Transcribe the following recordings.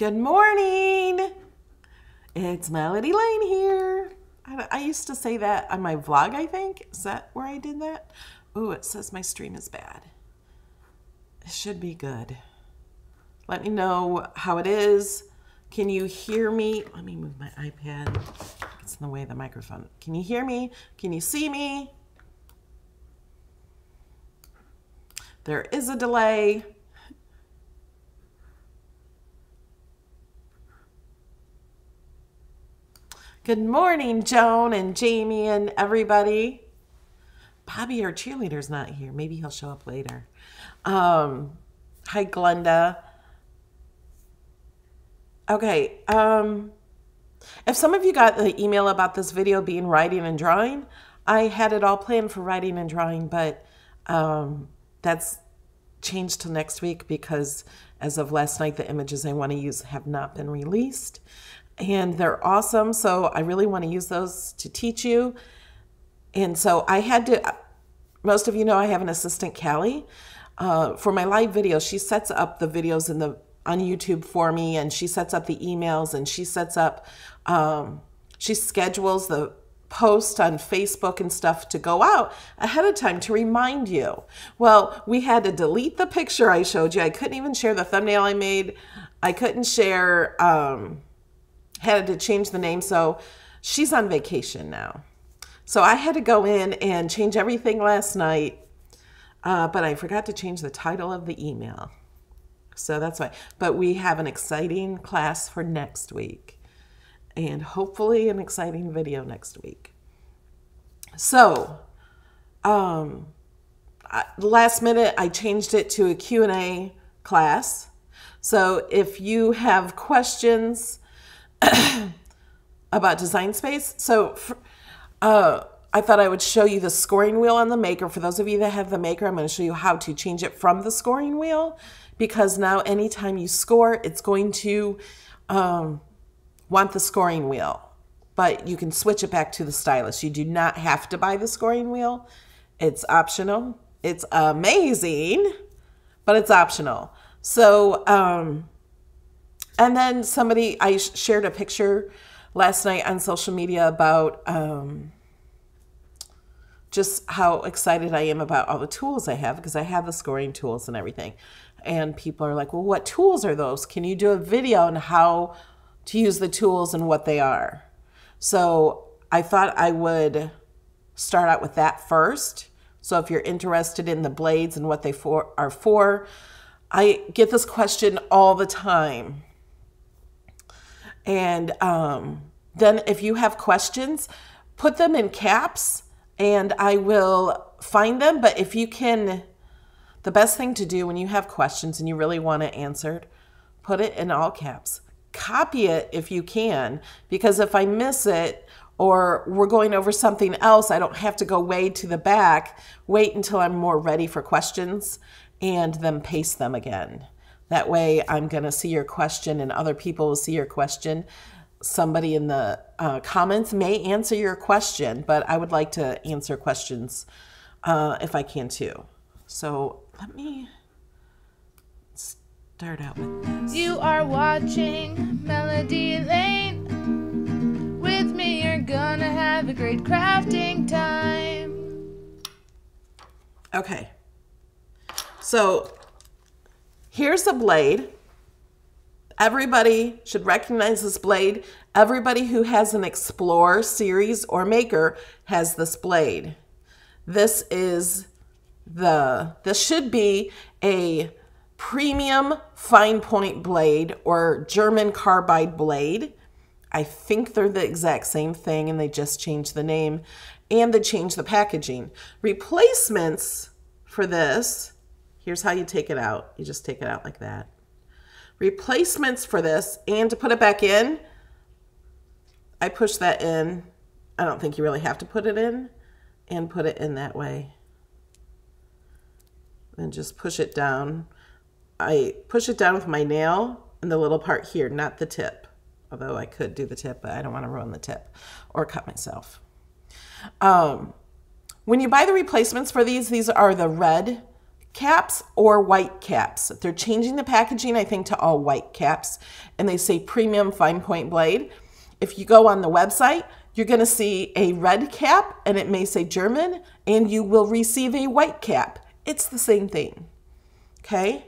Good morning. It's Melody Lane here. I, I used to say that on my vlog, I think. Is that where I did that? Ooh, it says my stream is bad. It should be good. Let me know how it is. Can you hear me? Let me move my iPad. It's in the way of the microphone. Can you hear me? Can you see me? There is a delay. Good morning, Joan and Jamie and everybody. Bobby, our cheerleader's not here. Maybe he'll show up later. Um, hi, Glenda. Okay. Um, if some of you got the email about this video being writing and drawing, I had it all planned for writing and drawing, but um, that's changed to next week because as of last night, the images I want to use have not been released and they're awesome. So I really want to use those to teach you. And so I had to, most of you know I have an assistant, Callie. Uh, for my live videos, she sets up the videos in the on YouTube for me, and she sets up the emails, and she sets up, um, she schedules the post on Facebook and stuff to go out ahead of time to remind you. Well, we had to delete the picture I showed you. I couldn't even share the thumbnail I made. I couldn't share. Um, had to change the name. So she's on vacation now. So I had to go in and change everything last night, uh, but I forgot to change the title of the email. So that's why. But we have an exciting class for next week and hopefully an exciting video next week. So, um, last minute I changed it to a Q&A class. So if you have questions, about Design Space. So uh, I thought I would show you the scoring wheel on the Maker. For those of you that have the Maker, I'm going to show you how to change it from the scoring wheel because now anytime you score, it's going to um, want the scoring wheel. But you can switch it back to the stylus. You do not have to buy the scoring wheel. It's optional. It's amazing, but it's optional. So, um, and then somebody, I shared a picture last night on social media about um, just how excited I am about all the tools I have because I have the scoring tools and everything. And people are like, well, what tools are those? Can you do a video on how to use the tools and what they are? So I thought I would start out with that first. So if you're interested in the blades and what they for, are for, I get this question all the time. And um, then if you have questions, put them in caps and I will find them. But if you can, the best thing to do when you have questions and you really want it answered, put it in all caps. Copy it if you can, because if I miss it or we're going over something else, I don't have to go way to the back, wait until I'm more ready for questions and then paste them again. That way, I'm going to see your question and other people will see your question. Somebody in the uh, comments may answer your question, but I would like to answer questions uh, if I can too. So let me start out with this. You are watching Melody Lane. With me, you're gonna have a great crafting time. Okay. So Here's a blade. Everybody should recognize this blade. Everybody who has an Explore series or Maker has this blade. This is the, this should be a premium fine point blade or German carbide blade. I think they're the exact same thing and they just changed the name and they changed the packaging. Replacements for this Here's how you take it out. You just take it out like that. Replacements for this, and to put it back in, I push that in. I don't think you really have to put it in, and put it in that way. And just push it down. I push it down with my nail and the little part here, not the tip. Although I could do the tip, but I don't want to ruin the tip or cut myself. Um, when you buy the replacements for these, these are the red caps or white caps. They're changing the packaging, I think, to all white caps, and they say premium fine point blade. If you go on the website, you're going to see a red cap and it may say German, and you will receive a white cap. It's the same thing. Okay?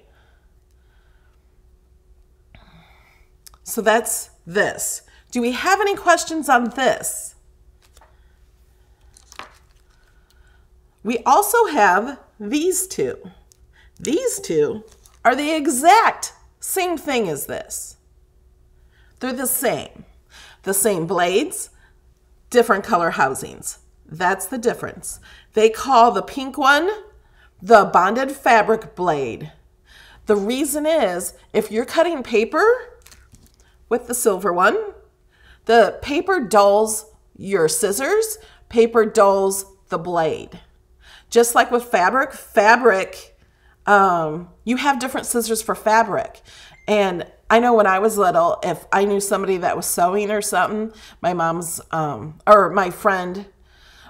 So that's this. Do we have any questions on this? We also have these two. These two are the exact same thing as this. They're the same. The same blades, different color housings. That's the difference. They call the pink one the bonded fabric blade. The reason is if you're cutting paper with the silver one, the paper dulls your scissors, paper dulls the blade. Just like with fabric, fabric, um, you have different scissors for fabric. And I know when I was little, if I knew somebody that was sewing or something, my mom's, um, or my friend,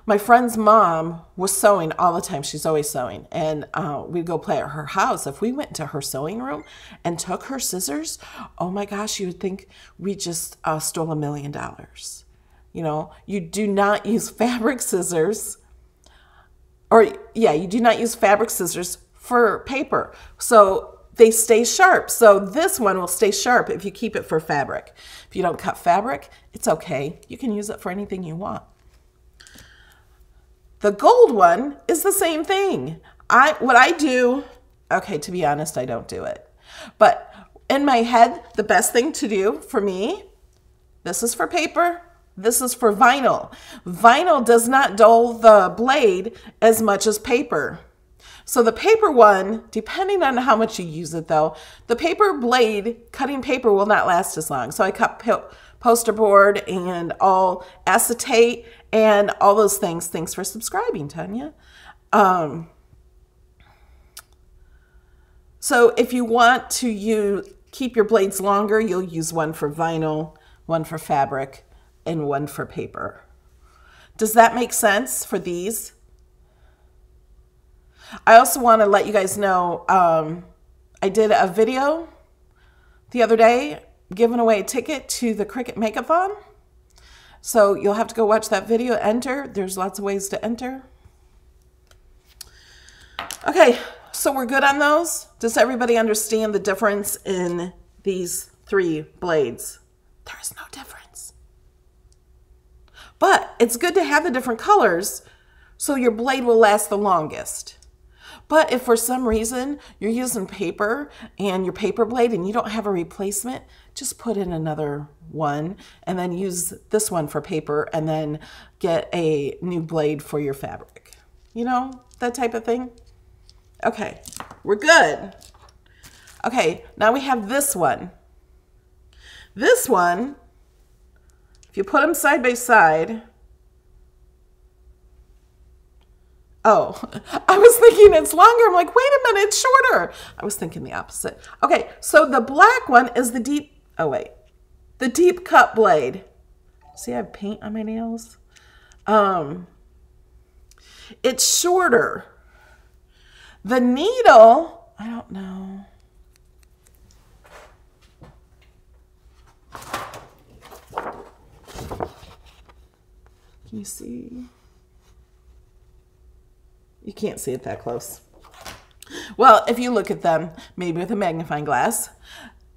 my friend's mom was sewing all the time. She's always sewing. And uh, we'd go play at her house. If we went to her sewing room and took her scissors, oh my gosh, you would think we just uh, stole a million dollars. You know, you do not use fabric scissors or yeah, you do not use fabric scissors for paper. So they stay sharp. So this one will stay sharp if you keep it for fabric. If you don't cut fabric, it's okay. You can use it for anything you want. The gold one is the same thing. I what I do, okay, to be honest, I don't do it. But in my head, the best thing to do for me, this is for paper, this is for vinyl. Vinyl does not dull the blade as much as paper. So the paper one, depending on how much you use it though, the paper blade, cutting paper will not last as long. So I cut poster board and all acetate and all those things. Thanks for subscribing, Tanya. Um, so if you want to use, keep your blades longer, you'll use one for vinyl, one for fabric, and one for paper. Does that make sense for these? I also want to let you guys know um, I did a video the other day giving away a ticket to the Cricut Makeathon. So you'll have to go watch that video, enter. There's lots of ways to enter. Okay, so we're good on those. Does everybody understand the difference in these three blades? There is no difference. But it's good to have the different colors so your blade will last the longest. But if for some reason you're using paper and your paper blade and you don't have a replacement, just put in another one and then use this one for paper and then get a new blade for your fabric. You know, that type of thing. Okay, we're good. Okay, now we have this one. This one if you put them side by side, Oh, I was thinking it's longer. I'm like, wait a minute, it's shorter. I was thinking the opposite. Okay, so the black one is the deep, oh wait, the deep cut blade. See, I have paint on my nails. Um, it's shorter. The needle, I don't know. Can you see? You can't see it that close. Well, if you look at them, maybe with a magnifying glass,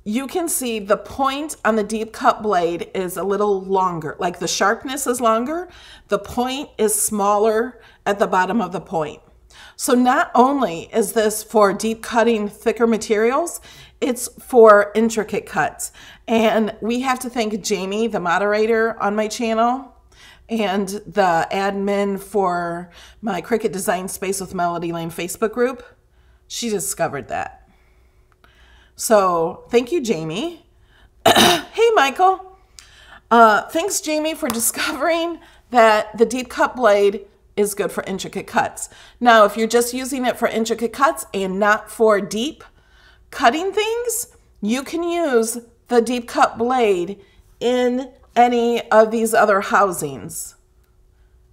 you can see the point on the deep cut blade is a little longer. Like the sharpness is longer, the point is smaller at the bottom of the point. So not only is this for deep cutting thicker materials, it's for intricate cuts. And we have to thank Jamie, the moderator on my channel, and the admin for my Cricut Design Space with Melody Lane Facebook group, she discovered that. So thank you, Jamie. hey, Michael. Uh, thanks, Jamie, for discovering that the deep cut blade is good for intricate cuts. Now, if you're just using it for intricate cuts and not for deep cutting things, you can use the deep cut blade in any of these other housings.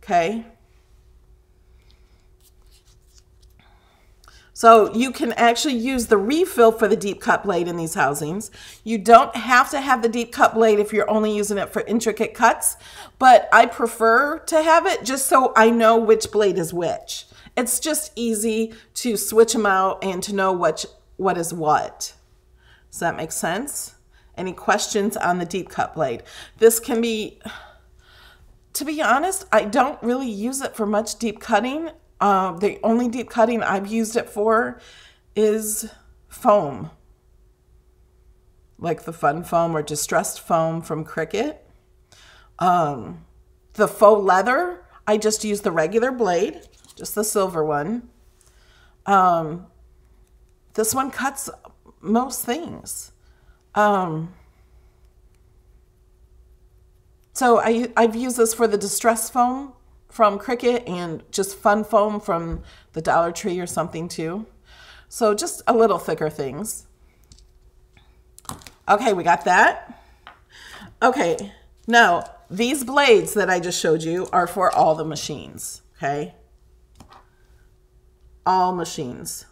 Okay. So you can actually use the refill for the deep cut blade in these housings. You don't have to have the deep cut blade if you're only using it for intricate cuts, but I prefer to have it just so I know which blade is which. It's just easy to switch them out and to know which, what is what. Does that make sense? Any questions on the deep cut blade? This can be, to be honest, I don't really use it for much deep cutting. Uh, the only deep cutting I've used it for is foam, like the fun foam or distressed foam from Cricut. Um, the faux leather, I just use the regular blade, just the silver one. Um, this one cuts most things. Um, so I, I've used this for the distress foam from Cricut and just fun foam from the Dollar Tree or something too. So just a little thicker things. Okay, we got that. Okay, now these blades that I just showed you are for all the machines, okay? All machines.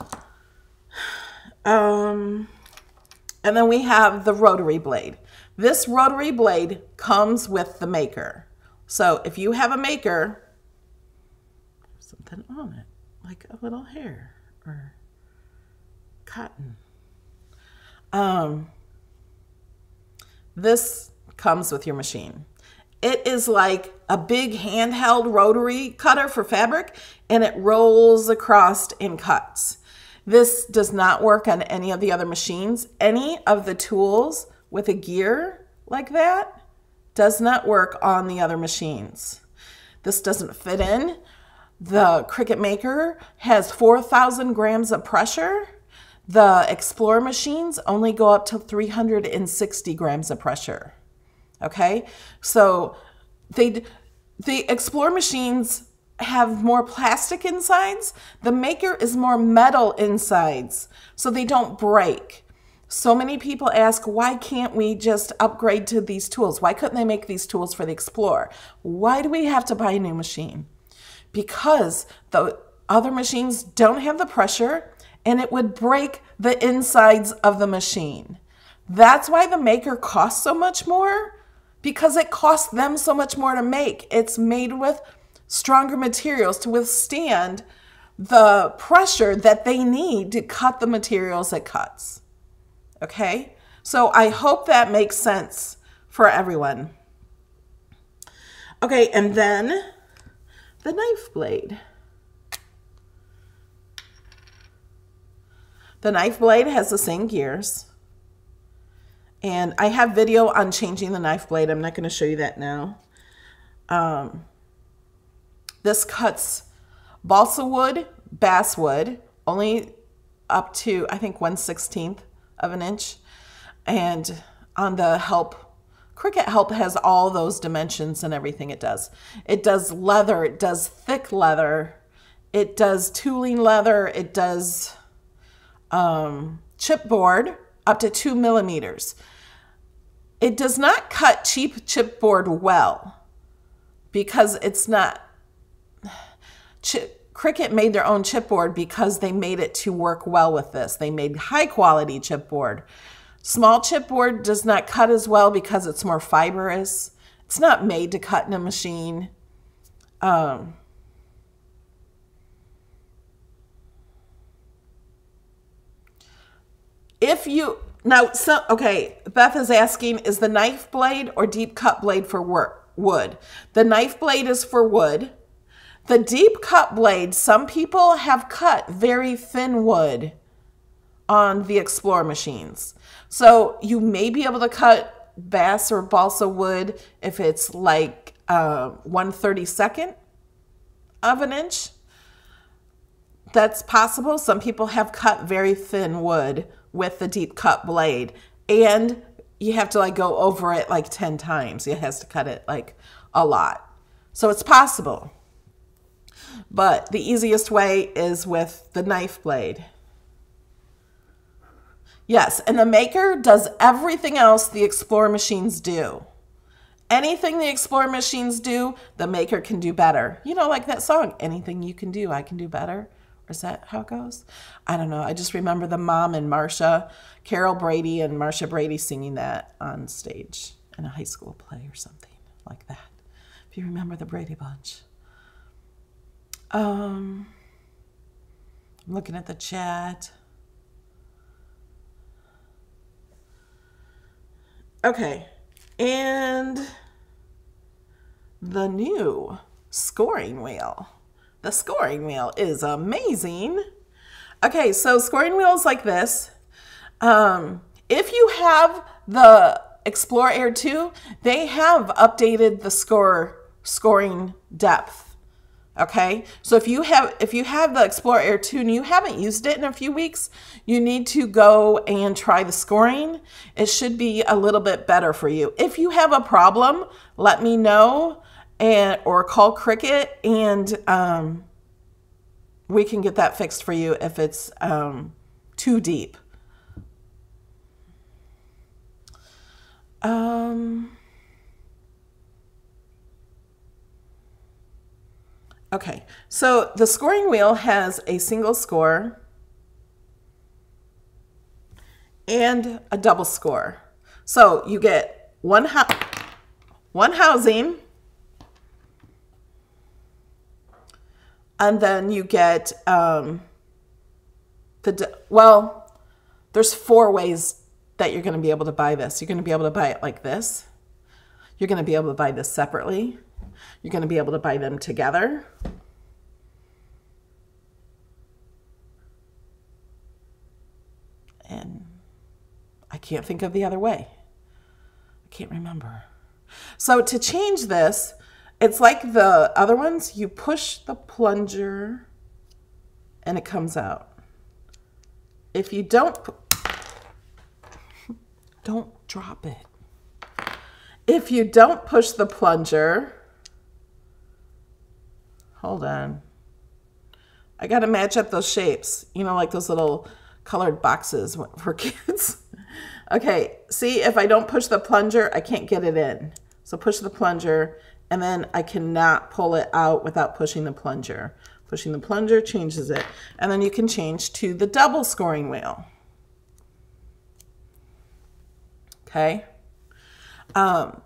Um, and then we have the rotary blade. This rotary blade comes with the maker. So if you have a maker, something on it, like a little hair or cotton. Um, this comes with your machine. It is like a big handheld rotary cutter for fabric and it rolls across and cuts. This does not work on any of the other machines. Any of the tools with a gear like that does not work on the other machines. This doesn't fit in. The Cricut Maker has 4,000 grams of pressure. The Explorer machines only go up to 360 grams of pressure. Okay, so they the Explorer machines have more plastic insides. The maker is more metal insides, so they don't break. So many people ask, why can't we just upgrade to these tools? Why couldn't they make these tools for the Explorer? Why do we have to buy a new machine? Because the other machines don't have the pressure and it would break the insides of the machine. That's why the maker costs so much more because it costs them so much more to make. It's made with stronger materials to withstand the pressure that they need to cut the materials it cuts. Okay? So I hope that makes sense for everyone. Okay, and then the knife blade. The knife blade has the same gears. And I have video on changing the knife blade. I'm not going to show you that now. Um, this cuts balsa wood, basswood, only up to, I think, 1 16th of an inch. And on the help, Cricut Help has all those dimensions and everything it does. It does leather, it does thick leather, it does tooling leather, it does um, chipboard up to two millimeters. It does not cut cheap chipboard well because it's not Cricut made their own chipboard because they made it to work well with this. They made high quality chipboard. Small chipboard does not cut as well because it's more fibrous. It's not made to cut in a machine. Um, if you now so okay beth is asking is the knife blade or deep cut blade for work wood the knife blade is for wood the deep cut blade, some people have cut very thin wood on the Explorer machines. So you may be able to cut bass or balsa wood if it's like uh, 132nd of an inch. That's possible. Some people have cut very thin wood with the deep cut blade and you have to like go over it like 10 times. It has to cut it like a lot. So it's possible. But the easiest way is with the knife blade. Yes, and the maker does everything else the Explorer machines do. Anything the Explorer machines do, the maker can do better. You know, like that song, anything you can do, I can do better. Is that how it goes? I don't know. I just remember the mom and Marcia, Carol Brady and Marcia Brady singing that on stage in a high school play or something like that. If you remember the Brady Bunch. Um, I'm looking at the chat. Okay. And the new scoring wheel. The scoring wheel is amazing. Okay, so scoring wheels like this. Um, if you have the Explore Air 2, they have updated the score scoring depth. Okay, so if you have if you have the Explore Air 2 and you haven't used it in a few weeks, you need to go and try the scoring. It should be a little bit better for you. If you have a problem, let me know and or call Cricut and um, we can get that fixed for you if it's um, too deep. Um, okay, so the scoring wheel has a single score and a double score. So you get one, one housing and then you get um, the well there's four ways that you're going to be able to buy this. You're going to be able to buy it like this. You're going to be able to buy this separately you're going to be able to buy them together and I can't think of the other way I can't remember so to change this it's like the other ones. You push the plunger and it comes out. If you don't, don't drop it. If you don't push the plunger, hold on. I got to match up those shapes, you know, like those little colored boxes for kids. okay, see, if I don't push the plunger, I can't get it in. So push the plunger and then I cannot pull it out without pushing the plunger. Pushing the plunger changes it. And then you can change to the double scoring wheel. Okay. Um,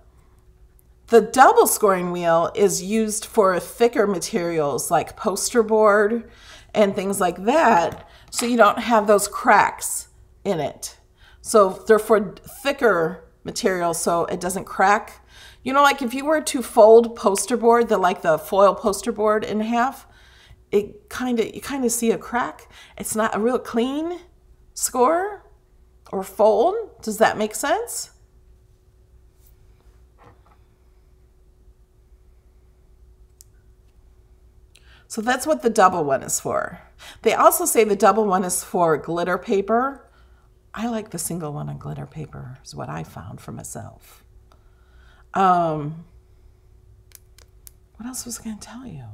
the double scoring wheel is used for thicker materials like poster board and things like that. So you don't have those cracks in it. So they're for thicker materials so it doesn't crack you know, like if you were to fold poster board, the like the foil poster board in half, it kind of you kind of see a crack. It's not a real clean score or fold. Does that make sense? So that's what the double one is for. They also say the double one is for glitter paper. I like the single one on glitter paper, is what I found for myself. Um, what else was I going to tell you?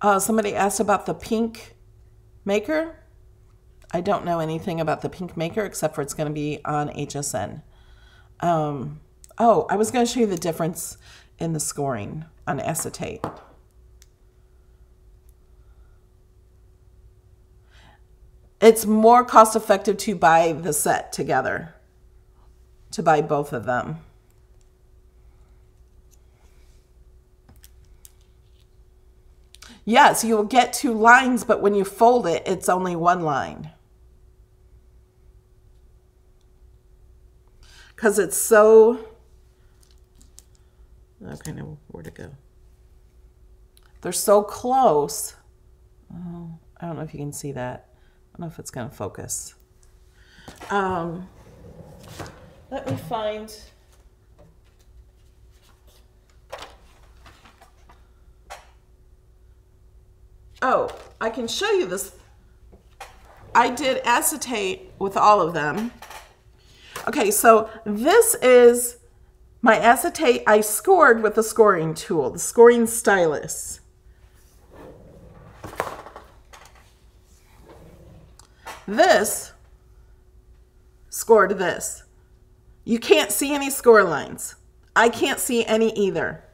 Uh, somebody asked about the pink maker. I don't know anything about the pink maker except for it's going to be on HSN. Um, oh, I was going to show you the difference in the scoring on acetate. It's more cost effective to buy the set together, to buy both of them. Yes, you will get two lines, but when you fold it, it's only one line. Because it's so... Okay, now where to go? They're so close. Oh, I don't know if you can see that. I don't know if it's going to focus. Um, let me find. Oh, I can show you this. I did acetate with all of them. Okay, so this is my acetate I scored with the scoring tool, the scoring stylus. This scored this. You can't see any score lines. I can't see any either.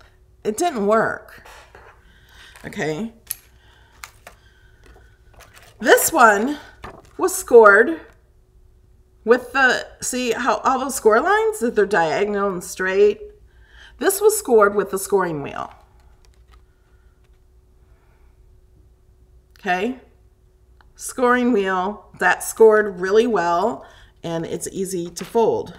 It didn't work. Okay. This one was scored with the, see how all those score lines, that they're diagonal and straight. This was scored with the scoring wheel. Okay. Scoring wheel, that scored really well and it's easy to fold.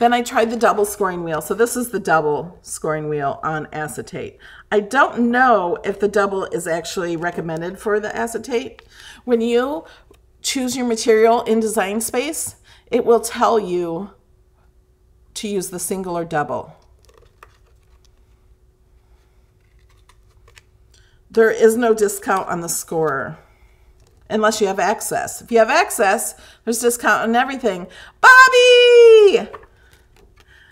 Then I tried the double scoring wheel. So this is the double scoring wheel on acetate. I don't know if the double is actually recommended for the acetate. When you choose your material in Design Space, it will tell you to use the single or double. There is no discount on the scorer unless you have access. If you have access, there's discount on everything. Bobby!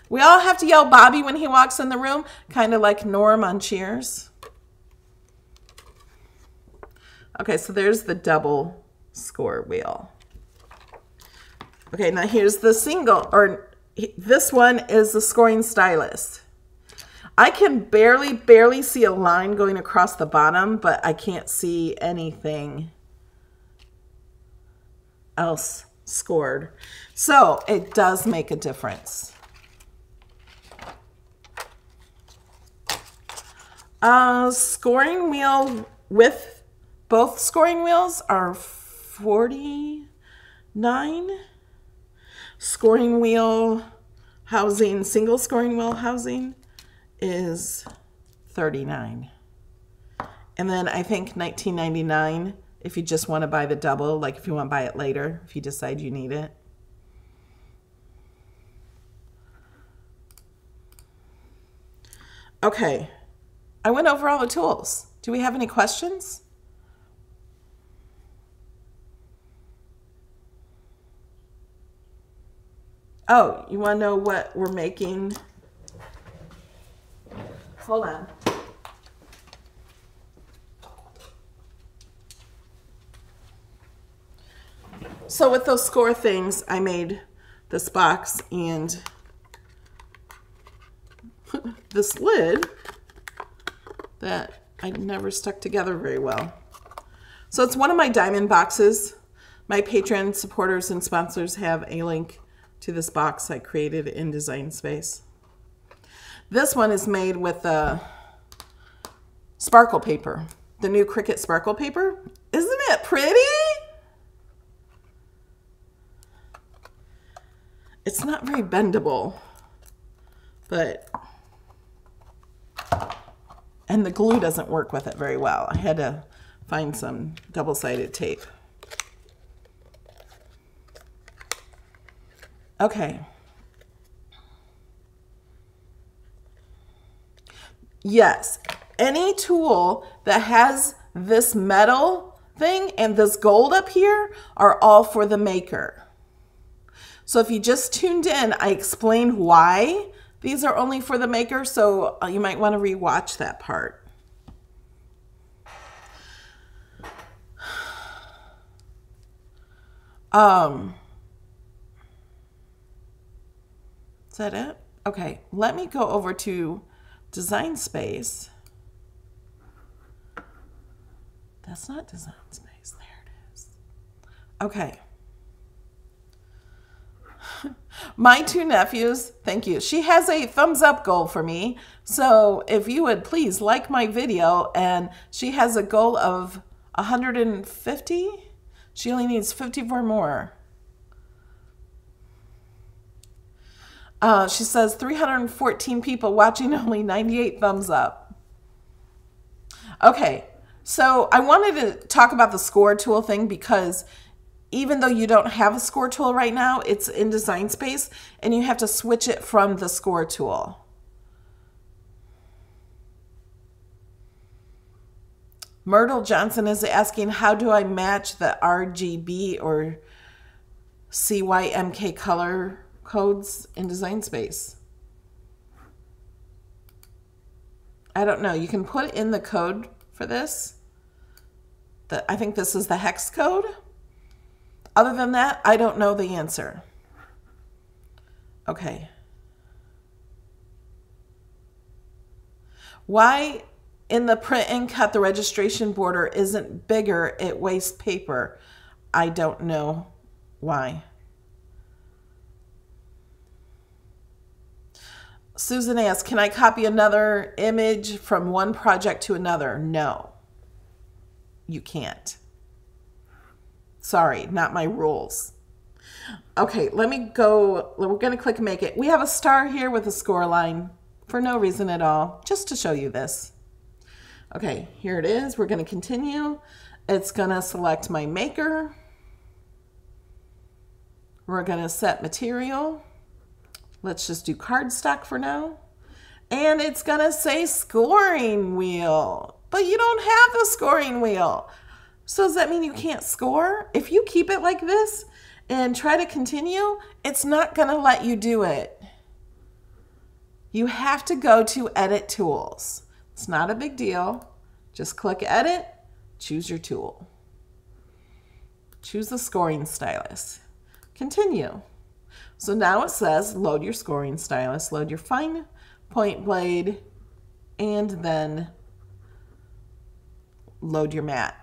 We all have to yell Bobby when he walks in the room, kind of like Norm on Cheers. Okay, so there's the double score wheel. Okay, now here's the single, or this one is the scoring stylus. I can barely, barely see a line going across the bottom, but I can't see anything else scored. So it does make a difference. Uh, scoring wheel with both scoring wheels are 49. Scoring wheel housing, single scoring wheel housing is 39. And then I think 1999 if you just want to buy the double, like if you want to buy it later, if you decide you need it. Okay, I went over all the tools. Do we have any questions? Oh, you want to know what we're making? Hold on. So with those score things, I made this box and this lid that I never stuck together very well. So it's one of my diamond boxes. My Patreon supporters and sponsors have a link to this box I created in Design Space. This one is made with a sparkle paper, the new Cricut sparkle paper. Isn't it pretty? It's not very bendable, but, and the glue doesn't work with it very well. I had to find some double-sided tape. Okay. Yes, any tool that has this metal thing and this gold up here are all for the maker. So if you just tuned in, I explained why these are only for the maker, so uh, you might want to rewatch that part. Um, is that it? Okay, let me go over to Design Space. That's not Design Space. There it is. Okay. My two nephews, thank you. She has a thumbs up goal for me. So if you would please like my video, and she has a goal of 150. She only needs 54 more. Uh, she says 314 people watching, only 98 thumbs up. Okay, so I wanted to talk about the score tool thing because even though you don't have a score tool right now, it's in Design Space, and you have to switch it from the score tool. Myrtle Johnson is asking, how do I match the RGB or CYMK color codes in Design Space? I don't know. You can put in the code for this. The, I think this is the hex code. Other than that, I don't know the answer. Okay. Why in the print and cut the registration border isn't bigger, it wastes paper. I don't know why. Susan asks, can I copy another image from one project to another? No, you can't. Sorry, not my rules. Okay, let me go. We're going to click make it. We have a star here with a score line for no reason at all, just to show you this. Okay, here it is. We're going to continue. It's going to select my maker. We're going to set material. Let's just do cardstock for now. And it's going to say scoring wheel. But you don't have the scoring wheel. So does that mean you can't score? If you keep it like this and try to continue, it's not going to let you do it. You have to go to Edit Tools. It's not a big deal. Just click Edit, choose your tool. Choose the scoring stylus. Continue. So now it says load your scoring stylus, load your fine point blade, and then load your mat.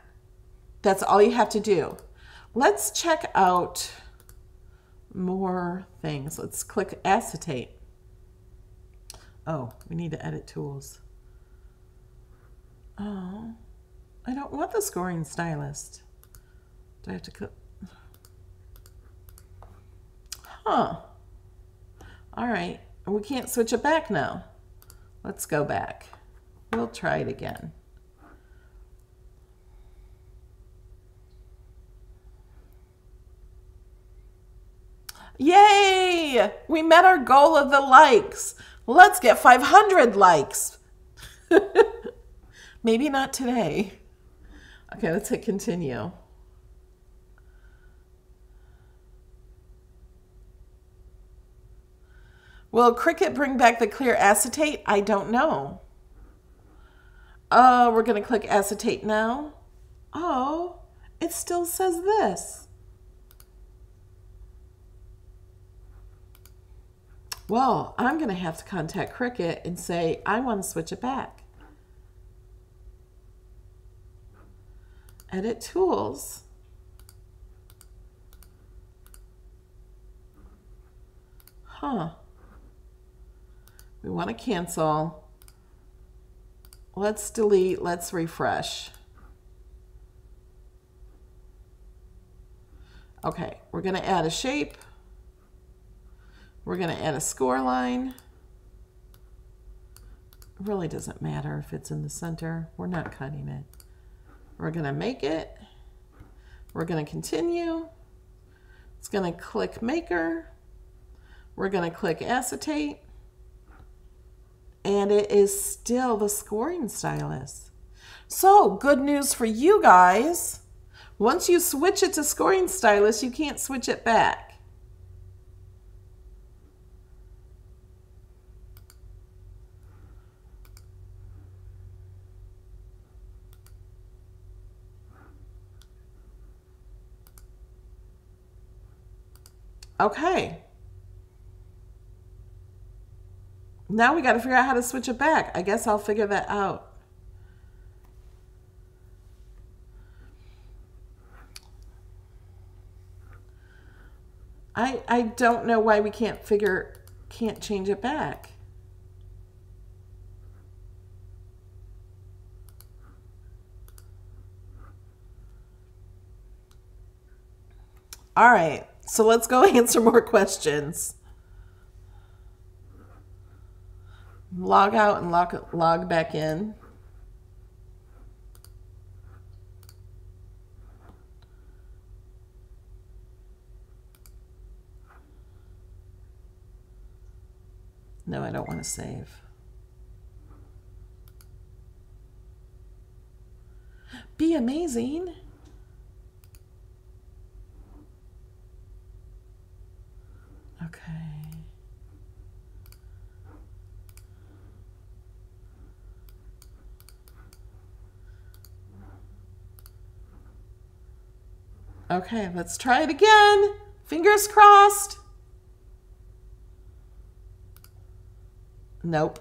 That's all you have to do. Let's check out more things. Let's click acetate. Oh, we need to edit tools. Oh, I don't want the scoring stylus. Do I have to click? Huh. All right. We can't switch it back now. Let's go back. We'll try it again. Yay! We met our goal of the likes. Let's get 500 likes. Maybe not today. Okay, let's hit continue. Will Cricut bring back the clear acetate? I don't know. Oh, we're going to click acetate now. Oh, it still says this. Well, I'm going to have to contact Cricut and say, I want to switch it back. Edit Tools. Huh. We want to cancel. Let's delete. Let's refresh. Okay, we're going to add a shape. We're going to add a score line. It really doesn't matter if it's in the center. We're not cutting it. We're going to make it. We're going to continue. It's going to click maker. We're going to click acetate and it is still the scoring stylus. So good news for you guys. Once you switch it to scoring stylus, you can't switch it back. Okay. Now we got to figure out how to switch it back. I guess I'll figure that out. I, I don't know why we can't figure, can't change it back. All right, so let's go answer more questions. Log out and log, log back in. No, I don't want to save. Be amazing. Okay. Okay, let's try it again. Fingers crossed. Nope,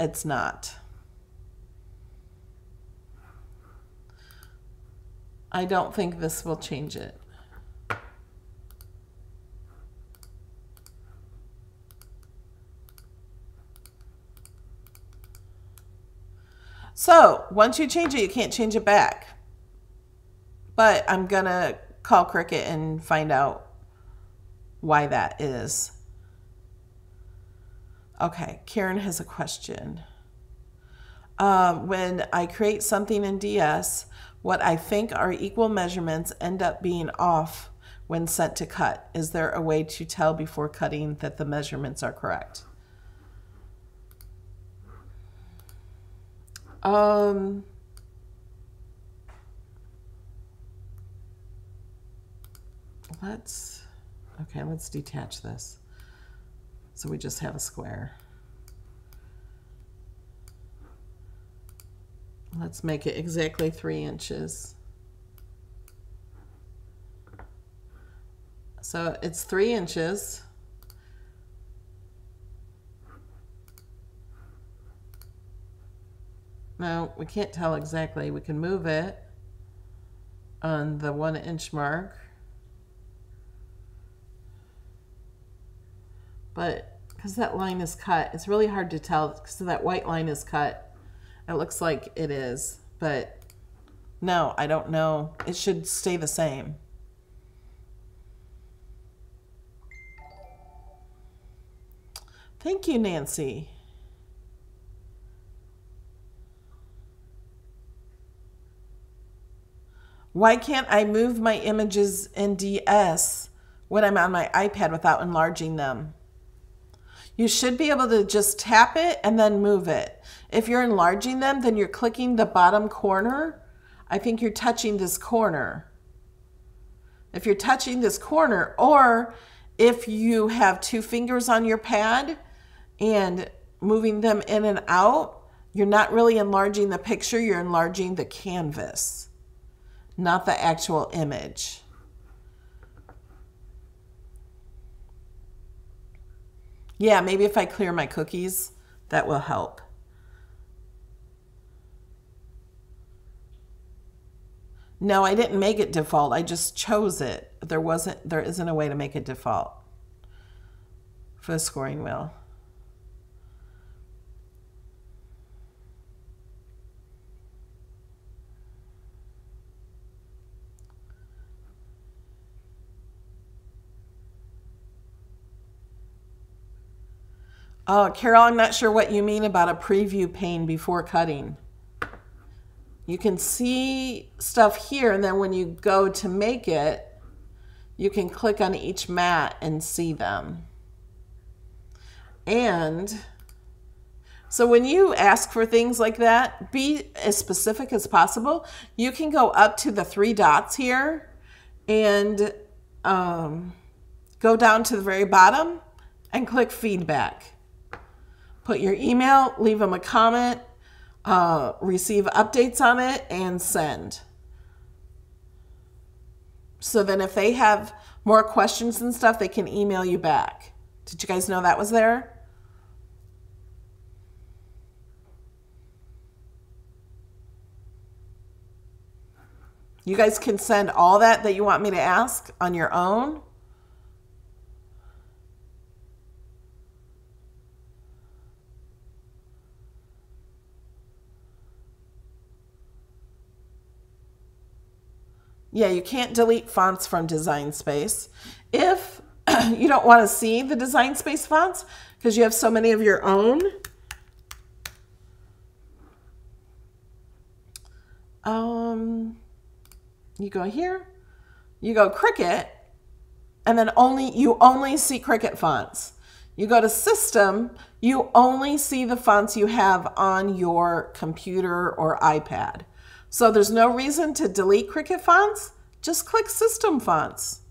it's not. I don't think this will change it. So once you change it, you can't change it back. But I'm going to call Cricut and find out why that is. Okay, Karen has a question. Um, when I create something in DS, what I think are equal measurements end up being off when sent to cut. Is there a way to tell before cutting that the measurements are correct? Um, let's, okay, let's detach this. So we just have a square. Let's make it exactly three inches. So it's three inches. No, we can't tell exactly. We can move it on the one inch mark. But because that line is cut, it's really hard to tell because that white line is cut. It looks like it is, but no, I don't know. It should stay the same. Thank you, Nancy. Why can't I move my images in DS when I'm on my iPad without enlarging them? You should be able to just tap it and then move it. If you're enlarging them, then you're clicking the bottom corner. I think you're touching this corner. If you're touching this corner, or if you have two fingers on your pad and moving them in and out, you're not really enlarging the picture, you're enlarging the canvas not the actual image. Yeah, maybe if I clear my cookies, that will help. No, I didn't make it default. I just chose it. There wasn't there isn't a way to make it default for the scoring wheel. Oh, Carol, I'm not sure what you mean about a preview pane before cutting. You can see stuff here, and then when you go to make it, you can click on each mat and see them. And so when you ask for things like that, be as specific as possible. You can go up to the three dots here and um, go down to the very bottom and click feedback put your email, leave them a comment, uh, receive updates on it, and send. So then if they have more questions and stuff, they can email you back. Did you guys know that was there? You guys can send all that that you want me to ask on your own. Yeah, you can't delete fonts from Design Space. If you don't want to see the Design Space fonts because you have so many of your own, um, you go here, you go Cricut, and then only you only see Cricut fonts. You go to System, you only see the fonts you have on your computer or iPad. So there's no reason to delete Cricut fonts. Just click System Fonts.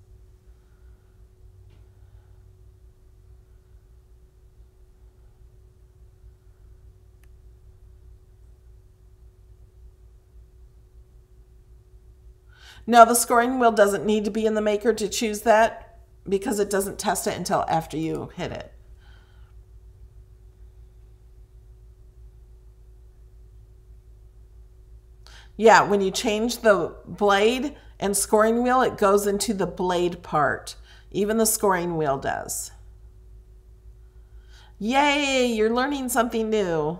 Now the scoring wheel doesn't need to be in the maker to choose that because it doesn't test it until after you hit it. Yeah, when you change the blade and scoring wheel, it goes into the blade part. Even the scoring wheel does. Yay, you're learning something new.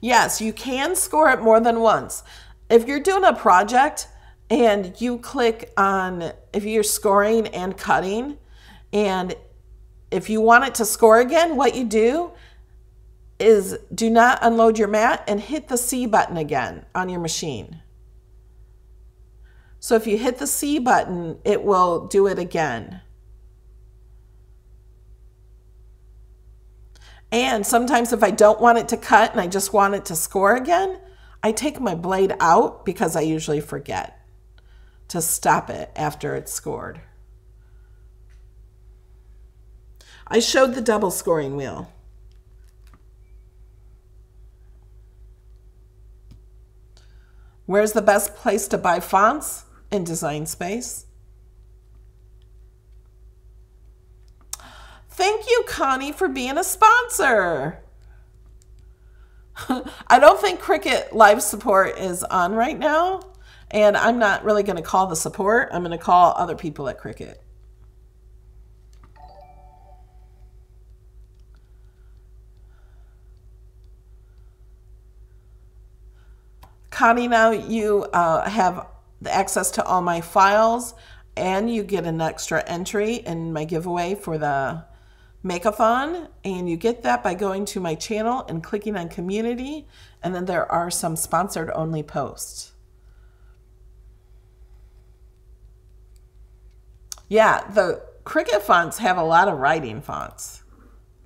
Yes, you can score it more than once. If you're doing a project and you click on, if you're scoring and cutting, and if you want it to score again, what you do is do not unload your mat and hit the C button again on your machine. So if you hit the C button, it will do it again. And sometimes if I don't want it to cut and I just want it to score again, I take my blade out because I usually forget to stop it after it's scored. I showed the double scoring wheel. Where's the best place to buy fonts? In Design Space. Thank you, Connie, for being a sponsor. I don't think Cricut live support is on right now, and I'm not really going to call the support. I'm going to call other people at Cricut. Connie, now you uh, have the access to all my files and you get an extra entry in my giveaway for the Makeathon, and you get that by going to my channel and clicking on community, and then there are some sponsored only posts. Yeah, the Cricut fonts have a lot of writing fonts.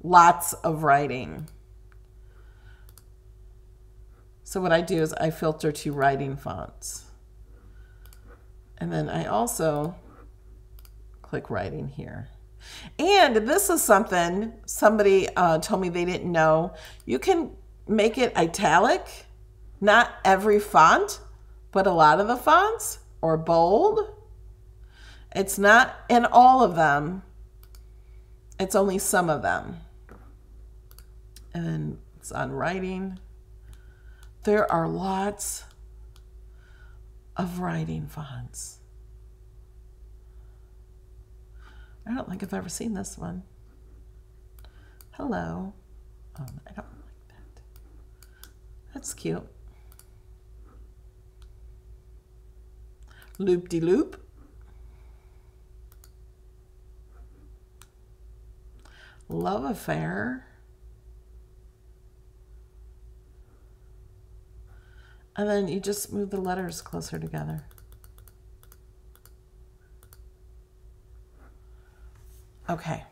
Lots of writing. So what I do is I filter to writing fonts. And then I also click writing here. And this is something somebody uh, told me they didn't know. You can make it italic, not every font, but a lot of the fonts, or bold. It's not in all of them, it's only some of them. And it's on writing. There are lots of writing fonts. I don't think I've ever seen this one. Hello. Um, I don't like that. That's cute. Loop de loop. Love affair. And then you just move the letters closer together. Okay.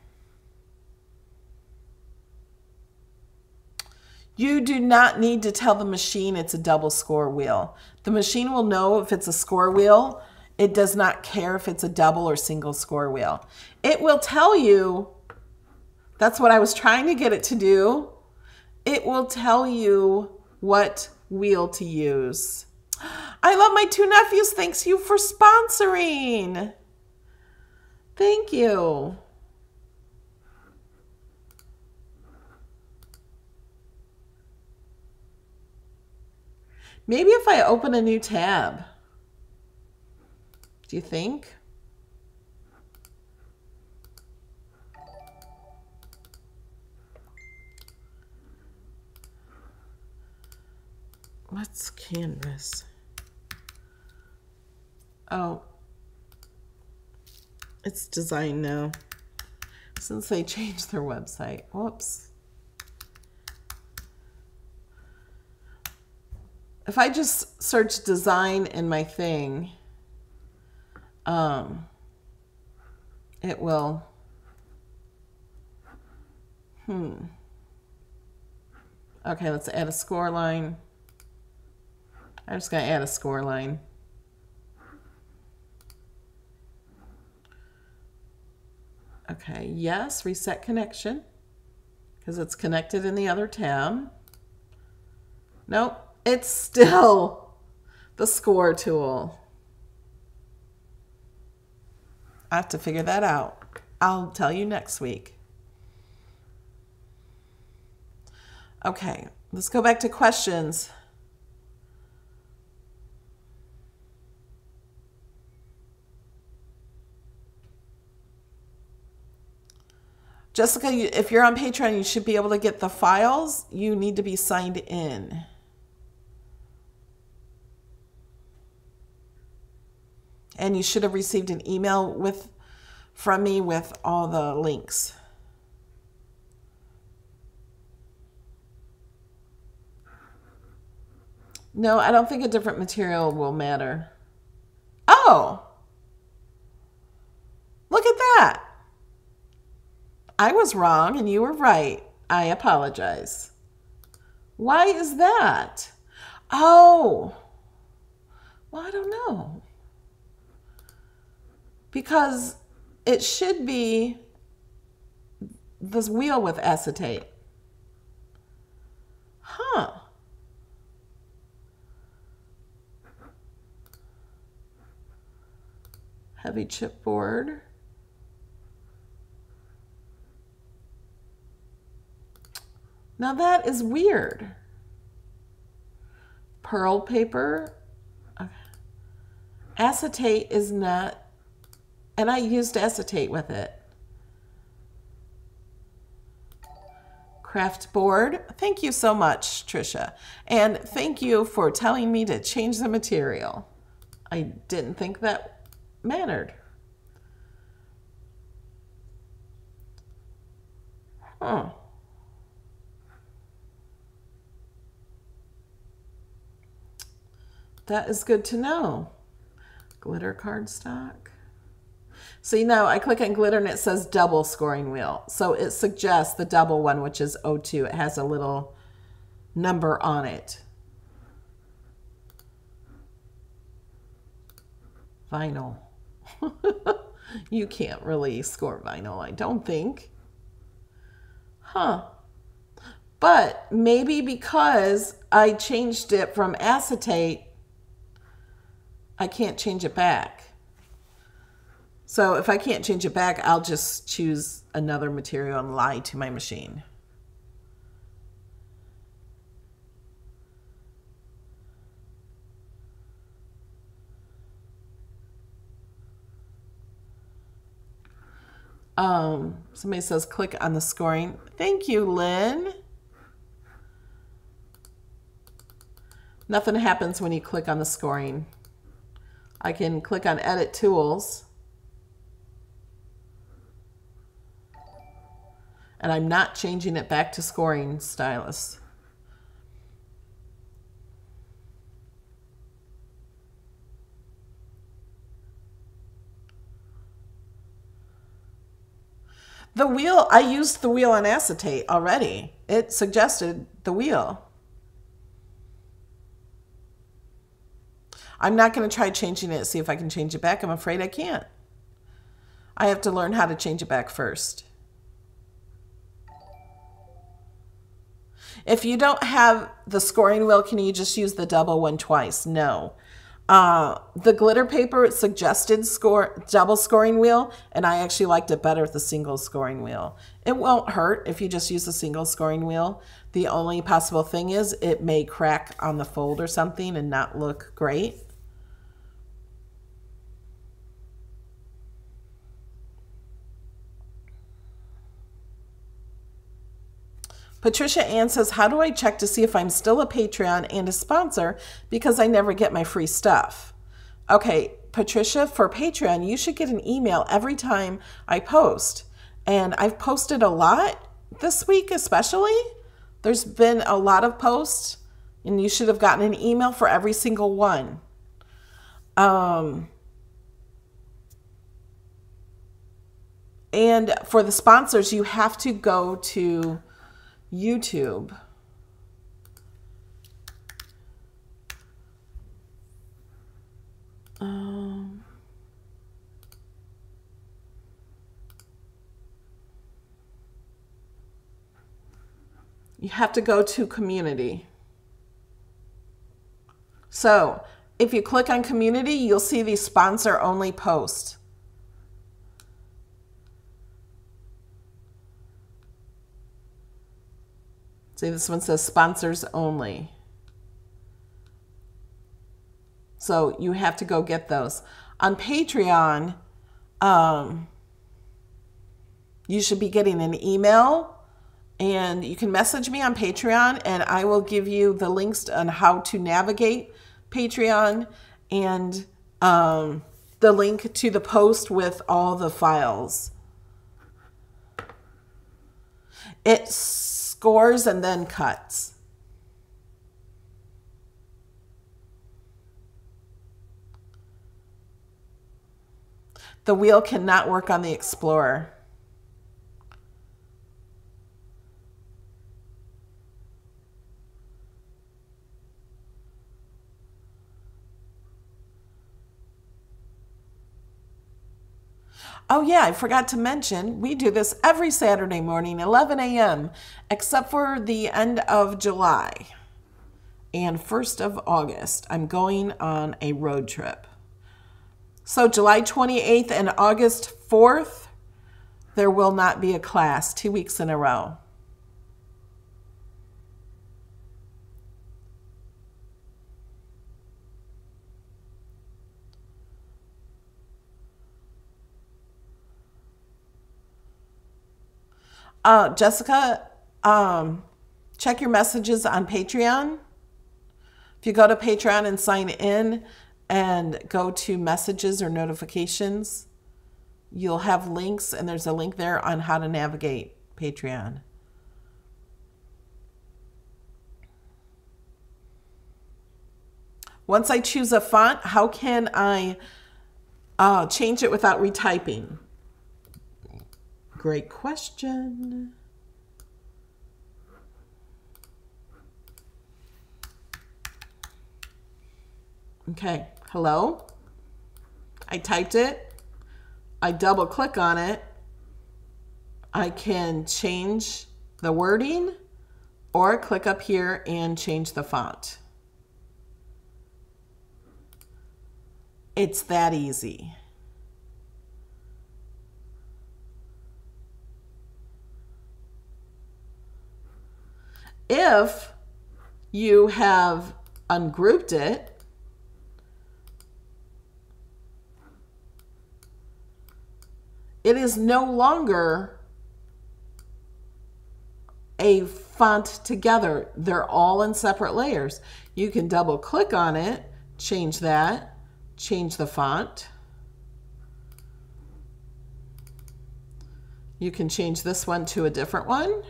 You do not need to tell the machine it's a double score wheel. The machine will know if it's a score wheel. It does not care if it's a double or single score wheel. It will tell you, that's what I was trying to get it to do. It will tell you what wheel to use. I love my two nephews. Thanks you for sponsoring. Thank you. Maybe if I open a new tab. Do you think? What's Canvas? Oh, it's design now. Since they changed their website. Whoops. If I just search design in my thing, um, it will, hmm. Okay, let's add a score line. I'm just going to add a score line. Okay, yes, reset connection because it's connected in the other tab. Nope, it's still The score tool. I have to figure that out. I'll tell you next week. Okay, let's go back to questions. Jessica, if you're on Patreon, you should be able to get the files. You need to be signed in. And you should have received an email with from me with all the links. No, I don't think a different material will matter. Oh! Look at that. I was wrong and you were right. I apologize. Why is that? Oh, well, I don't know. Because it should be this wheel with acetate. Huh. Heavy chipboard. Now that is weird. Pearl paper. Okay. Acetate is not, and I used acetate with it. Craft board. Thank you so much, Trisha. And thank you for telling me to change the material. I didn't think that mattered. Huh. That is good to know. Glitter cardstock. See know, I click on glitter and it says double scoring wheel. So it suggests the double one, which is 02. It has a little number on it. Vinyl. you can't really score vinyl, I don't think. Huh. But maybe because I changed it from acetate I can't change it back. So if I can't change it back, I'll just choose another material and lie to my machine. Um, somebody says click on the scoring. Thank you, Lynn. Nothing happens when you click on the scoring. I can click on Edit Tools. And I'm not changing it back to scoring stylus. The wheel, I used the wheel on acetate already. It suggested the wheel. I'm not going to try changing it, see if I can change it back. I'm afraid I can't. I have to learn how to change it back first. If you don't have the scoring wheel, can you just use the double one twice? No. Uh, the glitter paper suggested score double scoring wheel, and I actually liked it better with the single scoring wheel. It won't hurt if you just use the single scoring wheel. The only possible thing is it may crack on the fold or something and not look great. Patricia Ann says, How do I check to see if I'm still a Patreon and a sponsor because I never get my free stuff? Okay, Patricia, for Patreon, you should get an email every time I post. And I've posted a lot this week, especially. There's been a lot of posts, and you should have gotten an email for every single one. Um, and for the sponsors, you have to go to YouTube. Um, you have to go to community. So if you click on community, you'll see the sponsor only post. See, this one says sponsors only. So you have to go get those. On Patreon, um, you should be getting an email and you can message me on Patreon and I will give you the links on how to navigate Patreon and um, the link to the post with all the files. It scores and then cuts. The wheel cannot work on the Explorer. Oh, yeah, I forgot to mention, we do this every Saturday morning, 11 a.m., except for the end of July and 1st of August. I'm going on a road trip. So, July 28th and August 4th, there will not be a class two weeks in a row. Uh, Jessica, um, check your messages on Patreon. If you go to Patreon and sign in and go to messages or notifications, you'll have links, and there's a link there on how to navigate Patreon. Once I choose a font, how can I uh, change it without retyping? Great question. Okay, hello. I typed it. I double click on it. I can change the wording or click up here and change the font. It's that easy. If you have ungrouped it, it is no longer a font together. They're all in separate layers. You can double click on it, change that, change the font. You can change this one to a different one.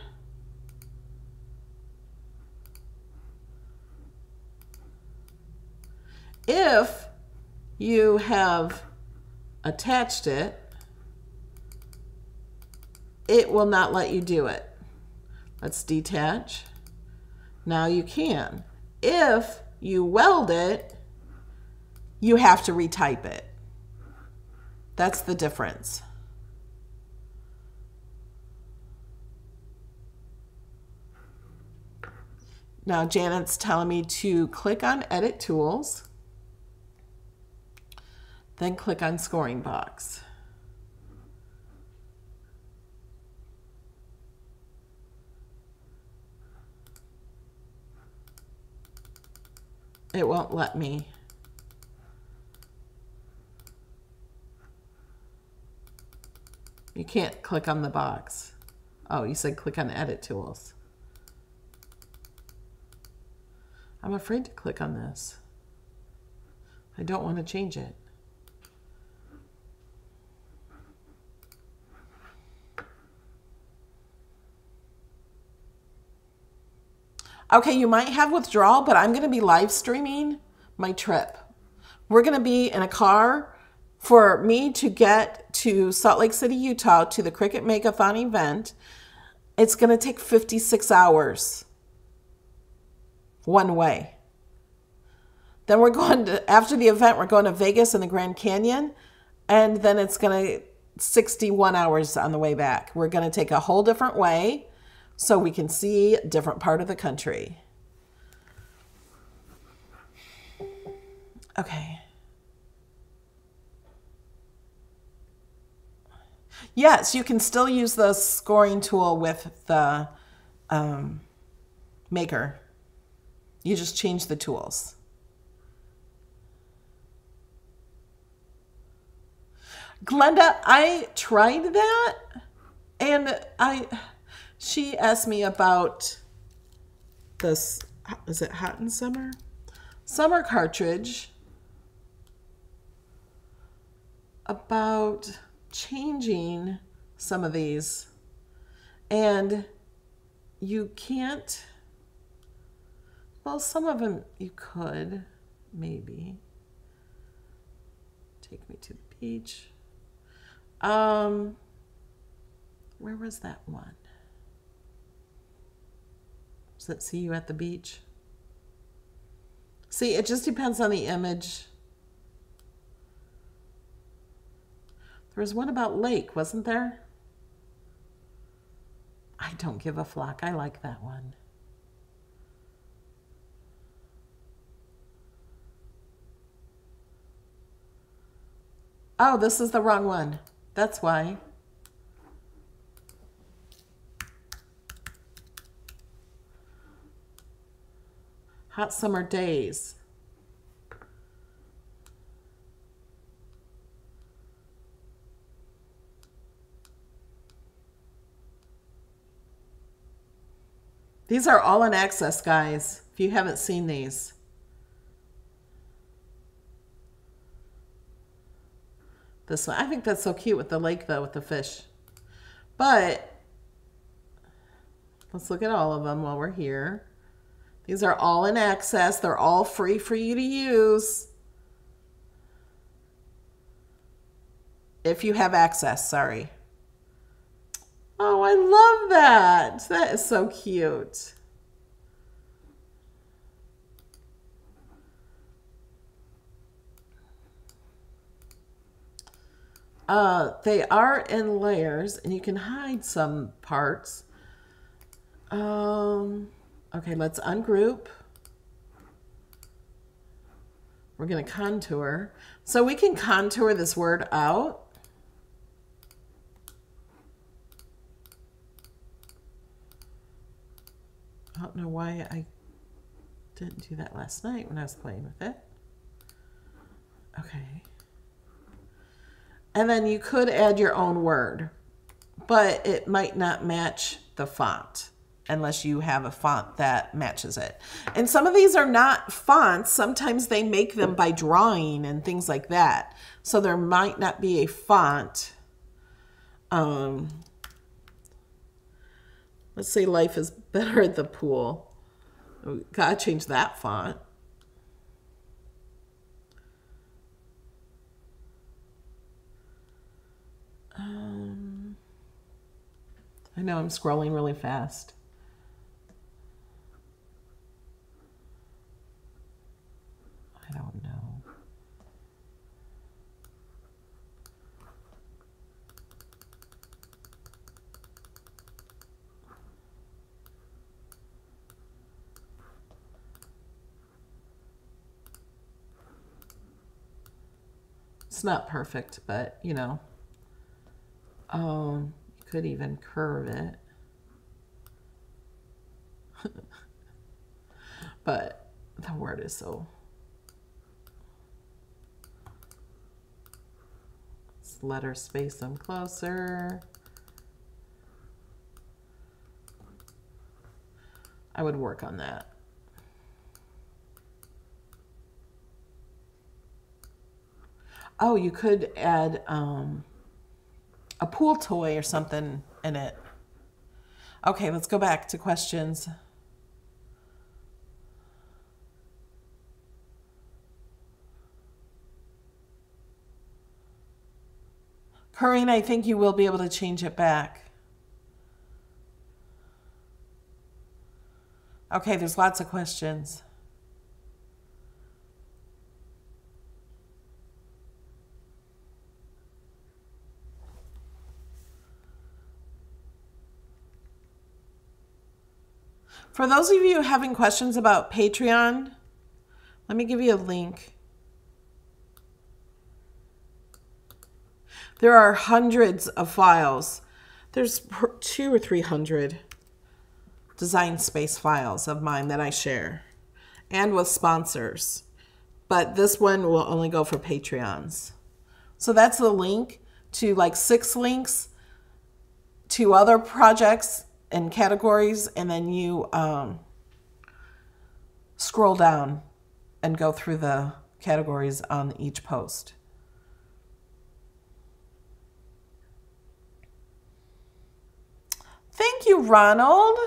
If you have attached it, it will not let you do it. Let's detach. Now you can. If you weld it, you have to retype it. That's the difference. Now Janet's telling me to click on Edit Tools. Then click on scoring box. It won't let me. You can't click on the box. Oh, you said click on edit tools. I'm afraid to click on this. I don't want to change it. Okay, you might have withdrawal, but I'm going to be live streaming my trip. We're going to be in a car for me to get to Salt Lake City, Utah to the Cricut Makeathon event. It's going to take 56 hours one way. Then we're going to, after the event, we're going to Vegas and the Grand Canyon. And then it's going to 61 hours on the way back. We're going to take a whole different way so we can see different part of the country. Okay. Yes, you can still use the scoring tool with the um, maker. You just change the tools. Glenda, I tried that and I she asked me about this is it hot in summer? Summer cartridge. About changing some of these. And you can't well some of them you could maybe. Take me to the beach. Um where was that one that see you at the beach see it just depends on the image there was one about lake wasn't there I don't give a flock. I like that one. Oh, this is the wrong one. That's why. Hot summer days. These are all in access, guys, if you haven't seen these. This one. I think that's so cute with the lake, though, with the fish. But let's look at all of them while we're here. These are all in access. They're all free for you to use. If you have access, sorry. Oh, I love that. That is so cute. Uh, they are in layers and you can hide some parts. Um, okay, let's ungroup. We're going to contour. So we can contour this word out. I don't know why I didn't do that last night when I was playing with it. Okay. And then you could add your own word, but it might not match the font unless you have a font that matches it. And some of these are not fonts. Sometimes they make them by drawing and things like that. So there might not be a font. Um, let's say life is better at the pool. We gotta change that font. Um, I know I'm scrolling really fast. I don't know. It's not perfect, but you know. Um, you could even curve it. but the word is so Let's let her space them closer. I would work on that. Oh, you could add um, a pool toy or something in it. Okay, let's go back to questions. Corinne, I think you will be able to change it back. Okay, there's lots of questions. For those of you having questions about Patreon, let me give you a link. There are hundreds of files. There's two or 300 design space files of mine that I share and with sponsors. But this one will only go for Patreons. So that's the link to like six links to other projects and categories, and then you um, scroll down and go through the categories on each post. Thank you, Ronald.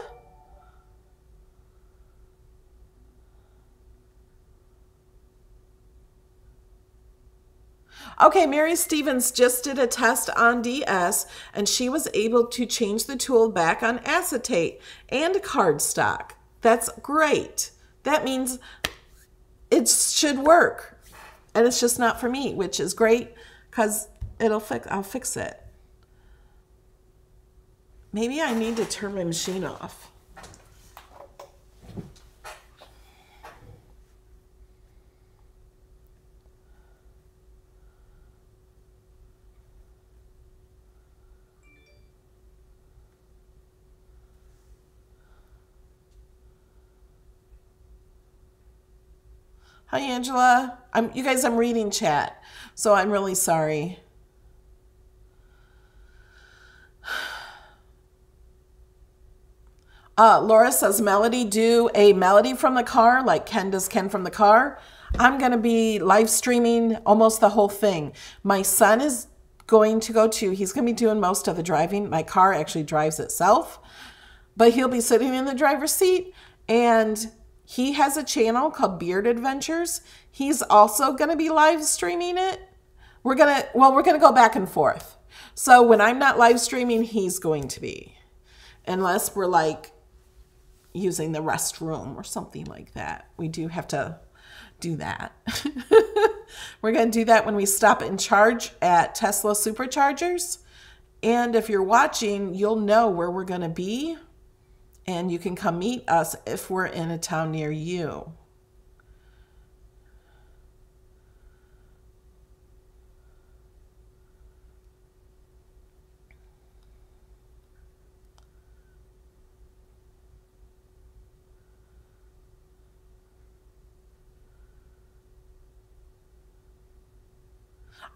Okay, Mary Stevens just did a test on DS and she was able to change the tool back on acetate and cardstock. That's great. That means it should work. And it's just not for me, which is great because it'll fix I'll fix it. Maybe I need to turn my machine off. Hi, Angela. I'm you guys. I'm reading chat, so I'm really sorry. Uh, Laura says, Melody, do a melody from the car, like Ken does Ken from the car. I'm going to be live streaming almost the whole thing. My son is going to go to, he's going to be doing most of the driving. My car actually drives itself, but he'll be sitting in the driver's seat. And he has a channel called Beard Adventures. He's also going to be live streaming it. We're going to, well, we're going to go back and forth. So when I'm not live streaming, he's going to be. Unless we're like using the restroom or something like that. We do have to do that. We're going to do that when we stop and charge at Tesla Superchargers. And if you're watching, you'll know where we're going to be and you can come meet us if we're in a town near you.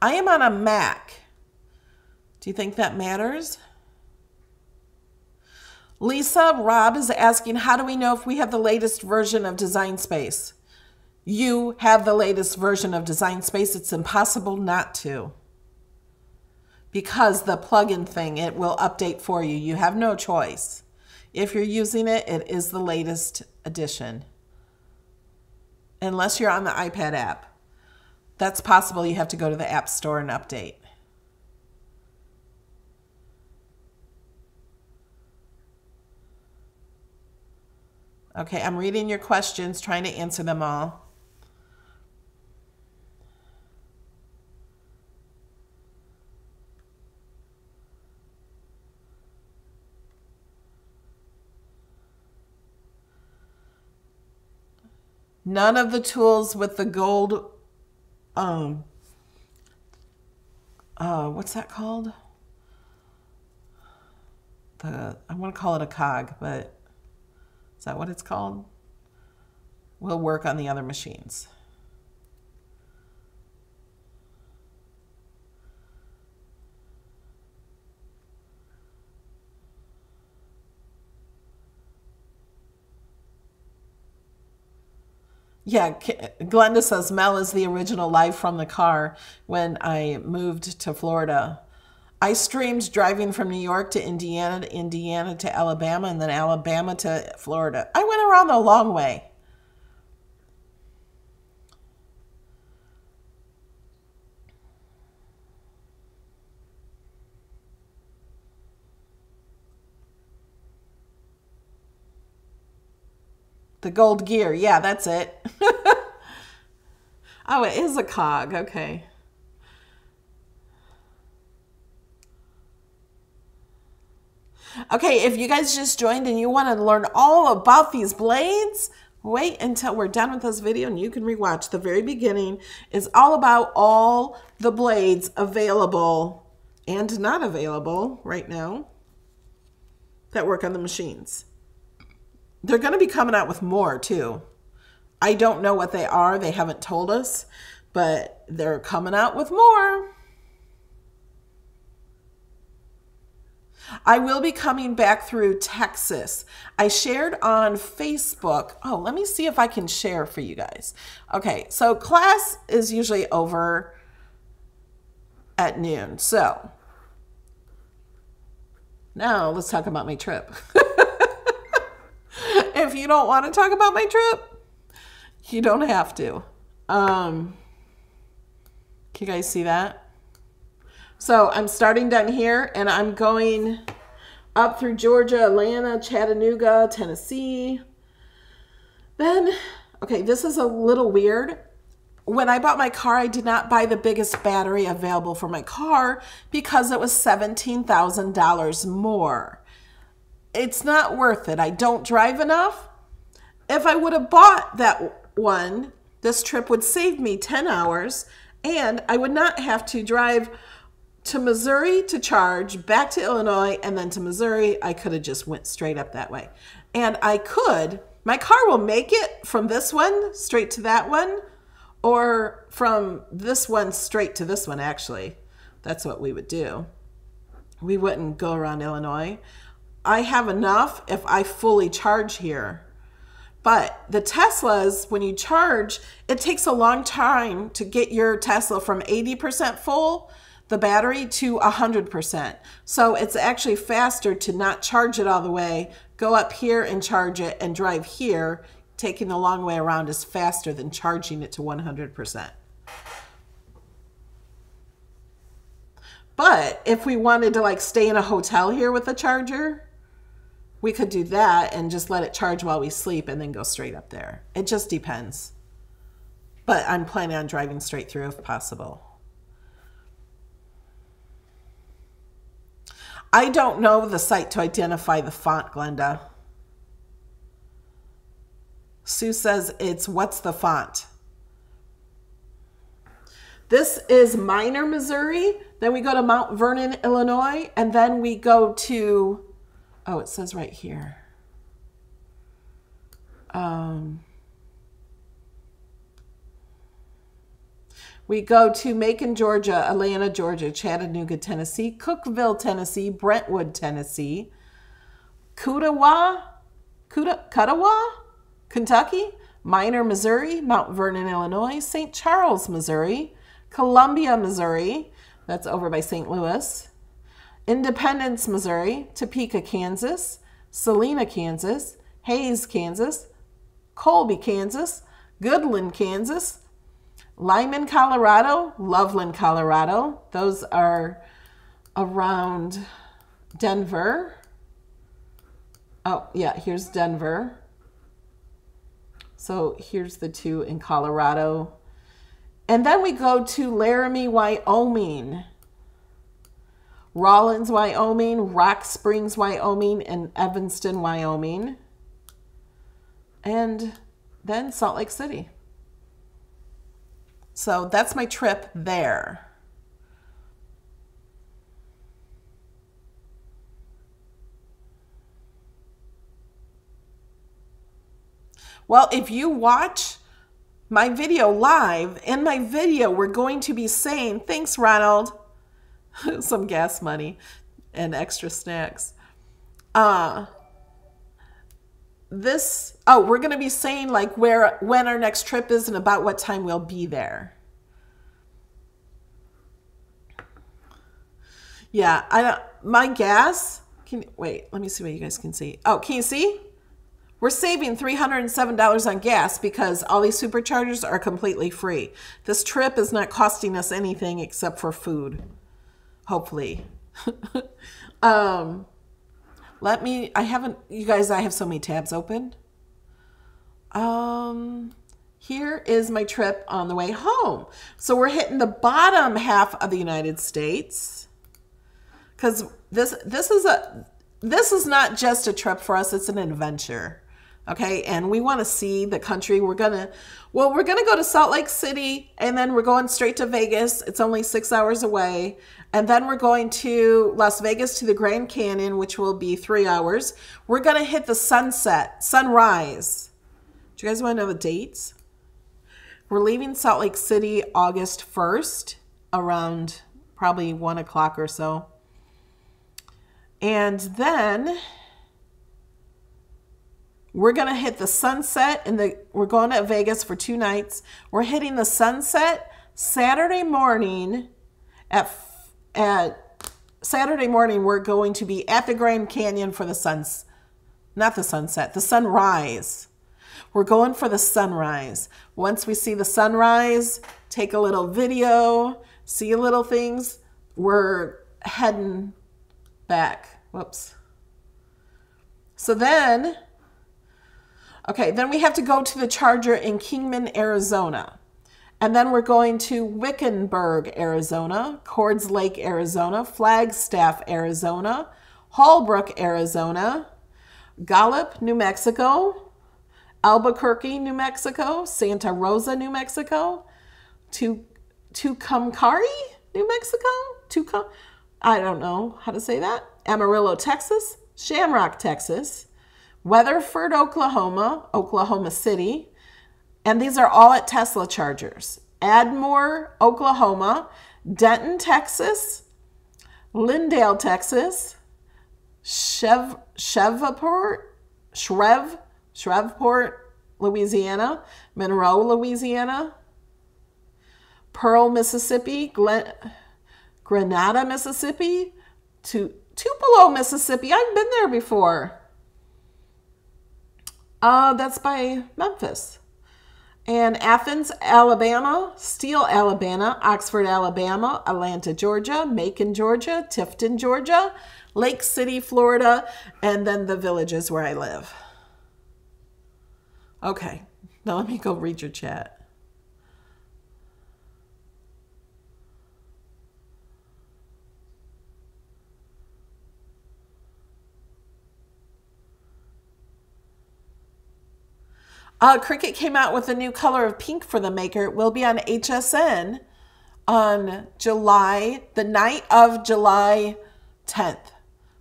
I am on a Mac. Do you think that matters? Lisa, Rob is asking, how do we know if we have the latest version of Design Space? You have the latest version of Design Space. It's impossible not to. Because the plugin thing, it will update for you. You have no choice. If you're using it, it is the latest edition. Unless you're on the iPad app. That's possible. You have to go to the App Store and update. Okay, I'm reading your questions, trying to answer them all. None of the tools with the gold, um, uh, what's that called? The, I want to call it a cog, but is that what it's called? Will work on the other machines. Yeah, Glenda says Mel is the original live from the car when I moved to Florida. I streamed driving from New York to Indiana, to Indiana to Alabama, and then Alabama to Florida. I went around the long way. The gold gear. Yeah, that's it. oh, it is a cog. Okay. Okay, if you guys just joined and you want to learn all about these blades, wait until we're done with this video and you can rewatch. The very beginning is all about all the blades available and not available right now that work on the machines. They're going to be coming out with more too. I don't know what they are. They haven't told us, but they're coming out with more. I will be coming back through Texas. I shared on Facebook. Oh, let me see if I can share for you guys. Okay, so class is usually over at noon. So now let's talk about my trip. if you don't want to talk about my trip, you don't have to. Um, can you guys see that? So I'm starting down here and I'm going up through Georgia, Atlanta, Chattanooga, Tennessee. Then, okay, this is a little weird. When I bought my car, I did not buy the biggest battery available for my car because it was $17,000 more. It's not worth it. I don't drive enough. If I would have bought that one, this trip would save me 10 hours and I would not have to drive to Missouri to charge, back to Illinois, and then to Missouri. I could have just went straight up that way. And I could, my car will make it from this one straight to that one, or from this one straight to this one, actually. That's what we would do. We wouldn't go around Illinois. I have enough if I fully charge here. But the Teslas, when you charge, it takes a long time to get your Tesla from 80% full the battery to 100%. So it's actually faster to not charge it all the way, go up here and charge it and drive here. Taking the long way around is faster than charging it to 100%. But if we wanted to like stay in a hotel here with a charger, we could do that and just let it charge while we sleep and then go straight up there. It just depends. But I'm planning on driving straight through if possible. I don't know the site to identify the font, Glenda. Sue says it's what's the font? This is Miner, Missouri. Then we go to Mount Vernon, Illinois. And then we go to, oh, it says right here. Um, We go to Macon, Georgia, Atlanta, Georgia, Chattanooga, Tennessee, Cookeville, Tennessee, Brentwood, Tennessee, Kudawa, Kuda, Kudawa, Kentucky, Miner, Missouri, Mount Vernon, Illinois, St. Charles, Missouri, Columbia, Missouri, that's over by St. Louis, Independence, Missouri, Topeka, Kansas, Salina, Kansas, Hays, Kansas, Colby, Kansas, Goodland, Kansas, Limon, Colorado, Loveland, Colorado. Those are around Denver. Oh, yeah, here's Denver. So here's the two in Colorado. And then we go to Laramie, Wyoming. Rawlins, Wyoming, Rock Springs, Wyoming, and Evanston, Wyoming. And then Salt Lake City. So that's my trip there. Well, if you watch my video live, in my video, we're going to be saying, thanks, Ronald, some gas money and extra snacks. Uh, this oh we're going to be saying like where when our next trip is and about what time we'll be there. Yeah i don't my gas can wait let me see what you guys can see. Oh can you see? We're saving $307 on gas because all these superchargers are completely free. This trip is not costing us anything except for food hopefully. Um let me, I haven't, you guys, I have so many tabs open. Um, here is my trip on the way home. So we're hitting the bottom half of the United States because this, this is a, this is not just a trip for us. It's an adventure. Okay, and we want to see the country. We're gonna, well, we're gonna go to Salt Lake City, and then we're going straight to Vegas. It's only six hours away, and then we're going to Las Vegas to the Grand Canyon, which will be three hours. We're gonna hit the sunset, sunrise. Do you guys want to know the dates? We're leaving Salt Lake City August first, around probably one o'clock or so, and then we're going to hit the sunset and the we're going to Vegas for two nights. We're hitting the sunset Saturday morning at at Saturday morning we're going to be at the Grand Canyon for the suns not the sunset, the sunrise. We're going for the sunrise. Once we see the sunrise, take a little video, see a little things, we're heading back. Whoops. So then Okay, then we have to go to the charger in Kingman, Arizona. And then we're going to Wickenburg, Arizona, Cords Lake, Arizona, Flagstaff, Arizona, Holbrook, Arizona, Gallup, New Mexico, Albuquerque, New Mexico, Santa Rosa, New Mexico, to Tucumcari, New Mexico, Tucum, I don't know how to say that, Amarillo, Texas, Shamrock, Texas, Weatherford, Oklahoma, Oklahoma City, and these are all at Tesla chargers. Ardmore, Oklahoma, Denton, Texas, Lindale, Texas, Chev, Shreveport, Shrev, Shreveport, Louisiana, Monroe, Louisiana, Pearl, Mississippi, Glen, Grenada, Mississippi, to Tupelo, Mississippi. I've been there before. Uh, that's by Memphis. And Athens, Alabama, Steele, Alabama, Oxford, Alabama, Atlanta, Georgia, Macon, Georgia, Tifton, Georgia, Lake City, Florida, and then the villages where I live. Okay, now let me go read your chat. Uh, Cricut came out with a new color of pink for the maker. It will be on HSN on July, the night of July 10th.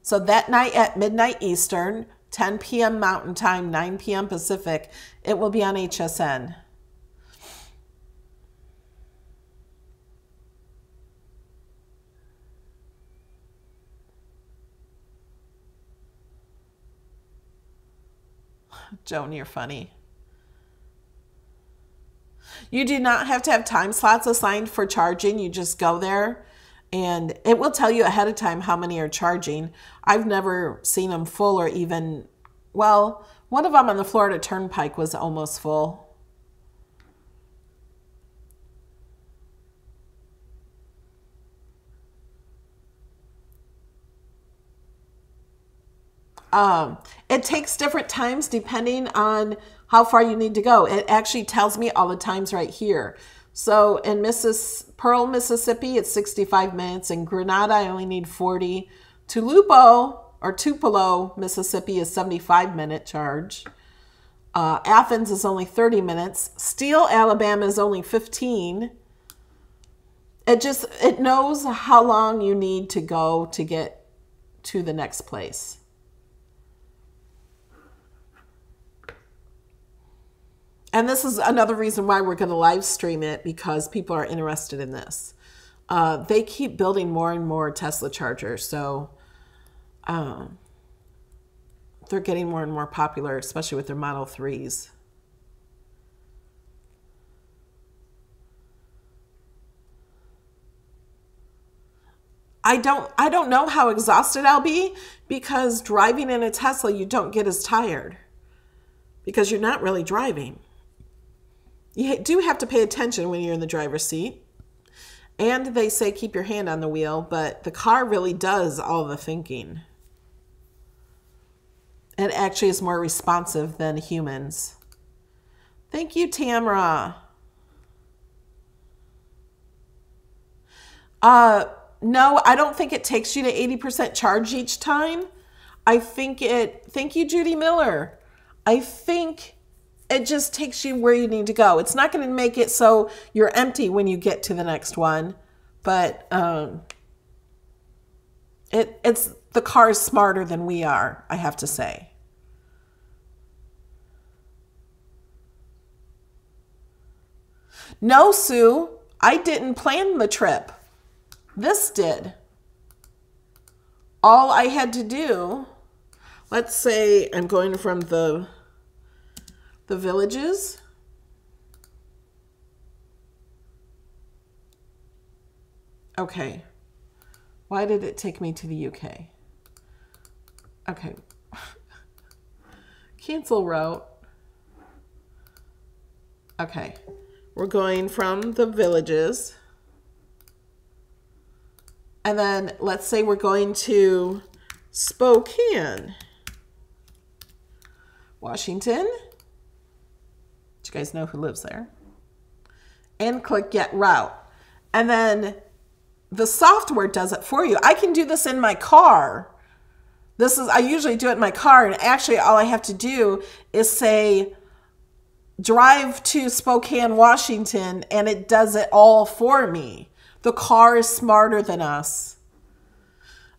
So that night at midnight Eastern, 10 p.m. Mountain Time, 9 p.m. Pacific, it will be on HSN. Joan, you're funny. You do not have to have time slots assigned for charging. You just go there and it will tell you ahead of time how many are charging. I've never seen them full or even, well, one of them on the Florida Turnpike was almost full. Um, it takes different times depending on how far you need to go. It actually tells me all the times right here. So in Mrs. Pearl, Mississippi, it's 65 minutes. In Grenada, I only need 40. Tulupo or Tupelo, Mississippi is 75 minute charge. Uh, Athens is only 30 minutes. Steele, Alabama is only 15. It just, it knows how long you need to go to get to the next place. And this is another reason why we're going to live stream it because people are interested in this. Uh, they keep building more and more Tesla chargers, so um, they're getting more and more popular, especially with their Model 3s. I don't I don't know how exhausted I'll be because driving in a Tesla you don't get as tired because you're not really driving. You do have to pay attention when you're in the driver's seat. And they say keep your hand on the wheel, but the car really does all the thinking. It actually is more responsive than humans. Thank you, Tamra. Uh, no, I don't think it takes you to 80% charge each time. I think it, thank you, Judy Miller. I think it just takes you where you need to go. It's not going to make it so you're empty when you get to the next one, but um, it it's the car is smarter than we are, I have to say. No, Sue, I didn't plan the trip. This did. All I had to do, let's say I'm going from the the villages. Okay. Why did it take me to the UK? Okay. Cancel route. Okay. We're going from the villages. And then let's say we're going to Spokane, Washington. You guys know who lives there? And click Get Route. And then the software does it for you. I can do this in my car. This is I usually do it in my car and actually all I have to do is say drive to Spokane, Washington and it does it all for me. The car is smarter than us.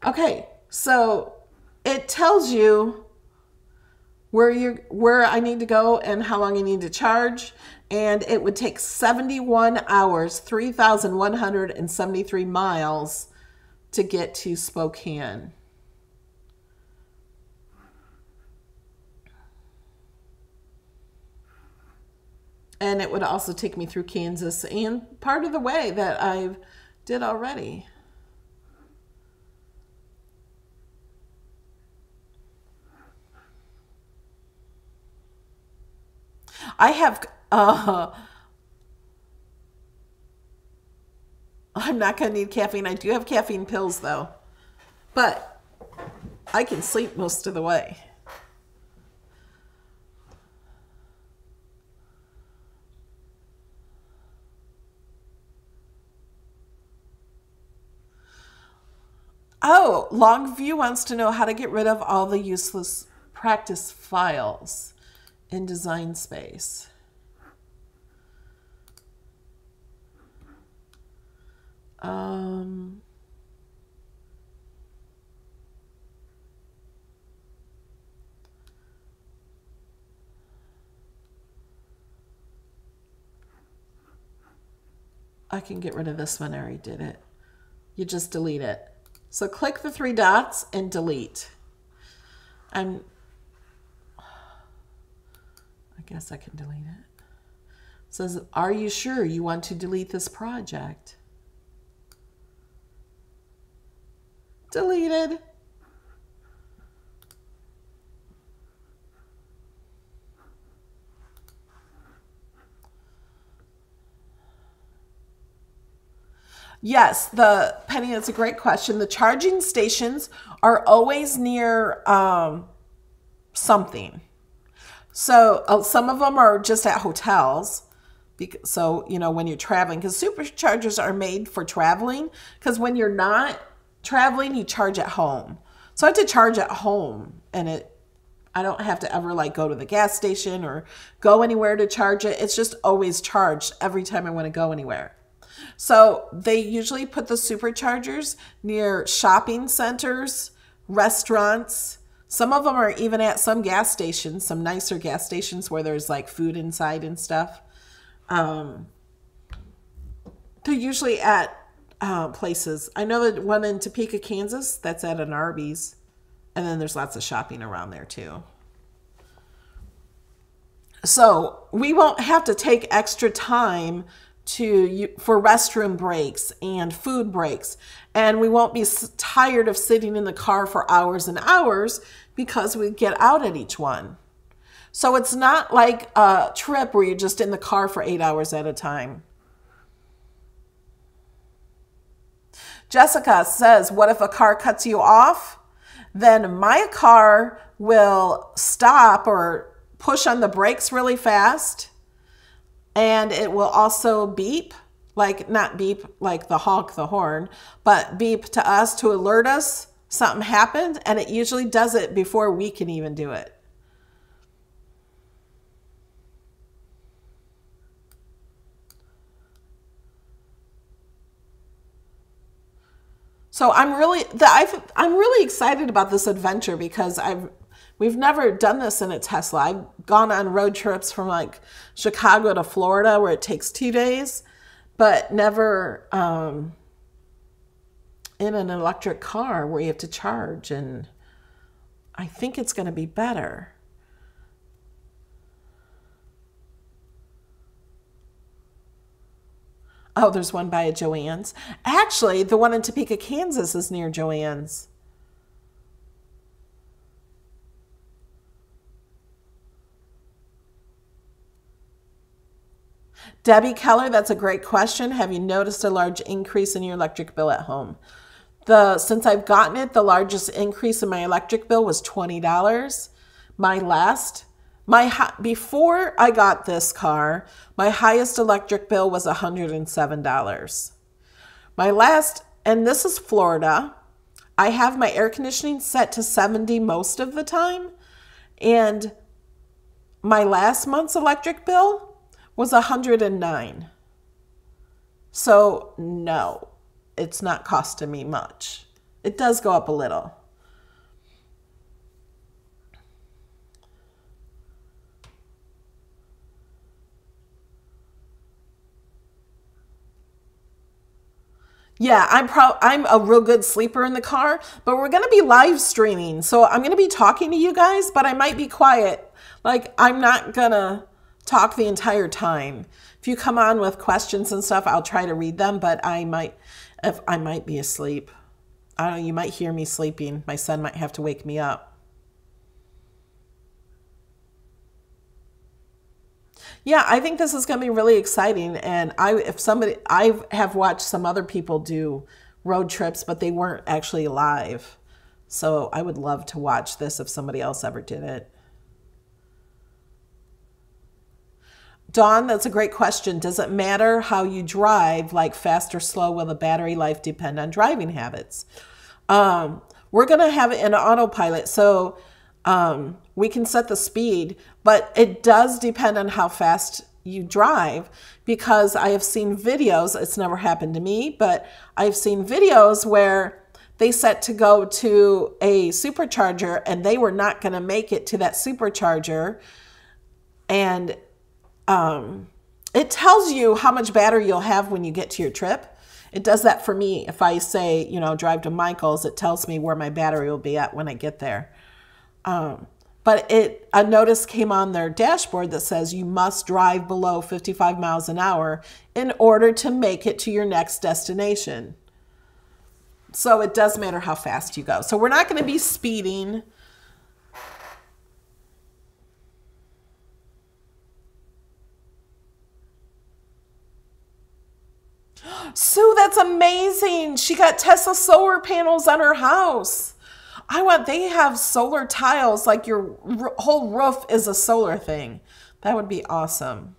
Okay, so it tells you where you where I need to go and how long I need to charge and it would take 71 hours, 3,173 miles to get to Spokane. And it would also take me through Kansas and part of the way that I've did already. I have uh, I'm not going to need caffeine. I do have caffeine pills though. But I can sleep most of the way. Oh, Longview wants to know how to get rid of all the useless practice files in Design Space. Um, I can get rid of this one. I already did it. You just delete it. So click the three dots and delete. I'm, guess I can delete it. it says, are you sure you want to delete this project? Deleted. Yes, the Penny, that's a great question. The charging stations are always near um, something. So uh, some of them are just at hotels. Because so, you know, when you're traveling, because superchargers are made for traveling, because when you're not traveling, you charge at home. So I have to charge at home and it I don't have to ever like go to the gas station or go anywhere to charge it. It's just always charged every time I want to go anywhere. So they usually put the superchargers near shopping centers, restaurants. Some of them are even at some gas stations, some nicer gas stations where there's like food inside and stuff. Um, they're usually at uh, places. I know that one in Topeka, Kansas, that's at an Arby's. And then there's lots of shopping around there too. So we won't have to take extra time to for restroom breaks and food breaks and we won't be tired of sitting in the car for hours and hours because we get out at each one so it's not like a trip where you're just in the car for eight hours at a time Jessica says, What if a car cuts you off? Then my car will stop or push on the brakes really fast and it will also beep like not beep like the honk the horn but beep to us to alert us something happened and it usually does it before we can even do it. So I'm really the, i am really excited about this adventure because I've we've never done this in a Tesla. I've gone on road trips from like Chicago to Florida where it takes two days, but never um, in an electric car where you have to charge. And I think it's going to be better. Oh, there's one by a Joann's. Actually, the one in Topeka, Kansas is near Joann's. Debbie Keller, that's a great question. Have you noticed a large increase in your electric bill at home? The since I've gotten it, the largest increase in my electric bill was $20. My last my before I got this car, my highest electric bill was $107. My last and this is Florida. I have my air conditioning set to 70 most of the time and my last month's electric bill was 109. So no, it's not costing me much. It does go up a little. Yeah, I'm pro I'm a real good sleeper in the car, but we're going to be live streaming. So I'm going to be talking to you guys, but I might be quiet. Like I'm not going to talk the entire time. If you come on with questions and stuff, I'll try to read them, but I might if I might be asleep. I don't know, you might hear me sleeping. My son might have to wake me up. Yeah, I think this is going to be really exciting. And I, if somebody, I have watched some other people do road trips, but they weren't actually live. So I would love to watch this if somebody else ever did it. Dawn, that's a great question. Does it matter how you drive, like fast or slow? Will the battery life depend on driving habits? Um, we're going to have it in autopilot. So um, we can set the speed, but it does depend on how fast you drive because I have seen videos, it's never happened to me, but I've seen videos where they set to go to a supercharger and they were not going to make it to that supercharger. And um, it tells you how much battery you'll have when you get to your trip. It does that for me. If I say, you know, drive to Michael's, it tells me where my battery will be at when I get there. Um, but it a notice came on their dashboard that says you must drive below 55 miles an hour in order to make it to your next destination. So it does matter how fast you go. So we're not going to be speeding. Sue, that's amazing. She got Tesla solar panels on her house. I want, they have solar tiles, like your whole roof is a solar thing. That would be awesome.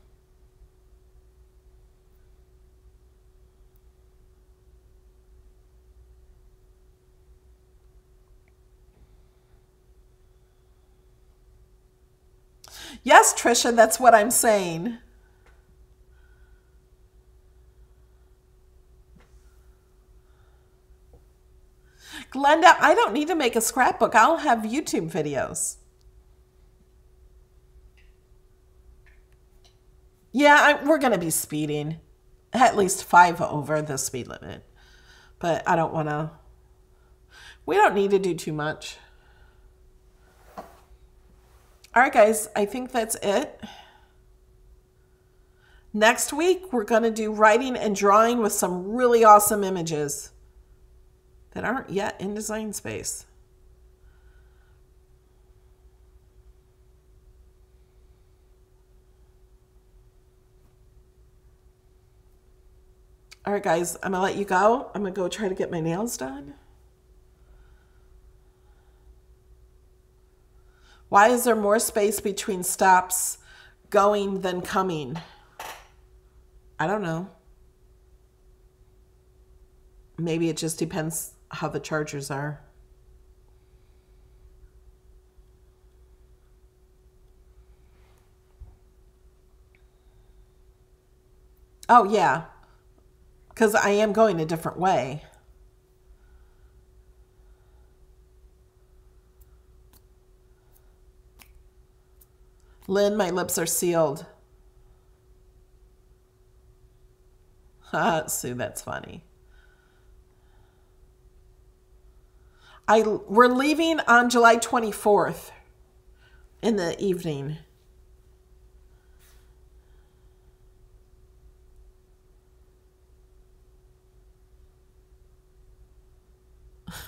Yes, Trisha, that's what I'm saying. Glenda, I don't need to make a scrapbook. I'll have YouTube videos. Yeah, I, we're going to be speeding at least five over the speed limit. But I don't want to. We don't need to do too much. All right, guys, I think that's it. Next week, we're going to do writing and drawing with some really awesome images that aren't yet in design space. All right, guys, I'm to let you go. I'm to go try to get my nails done. Why is there more space between stops going than coming? I don't know. Maybe it just depends how the chargers are. Oh, yeah. Because I am going a different way. Lynn, my lips are sealed. Sue, that's funny. I we're leaving on July 24th in the evening.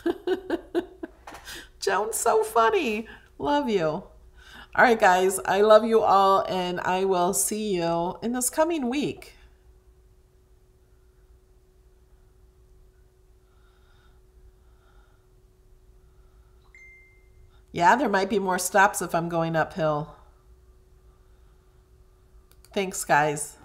Joan's so funny. Love you. All right, guys, I love you all, and I will see you in this coming week. Yeah, there might be more stops if I'm going uphill. Thanks, guys.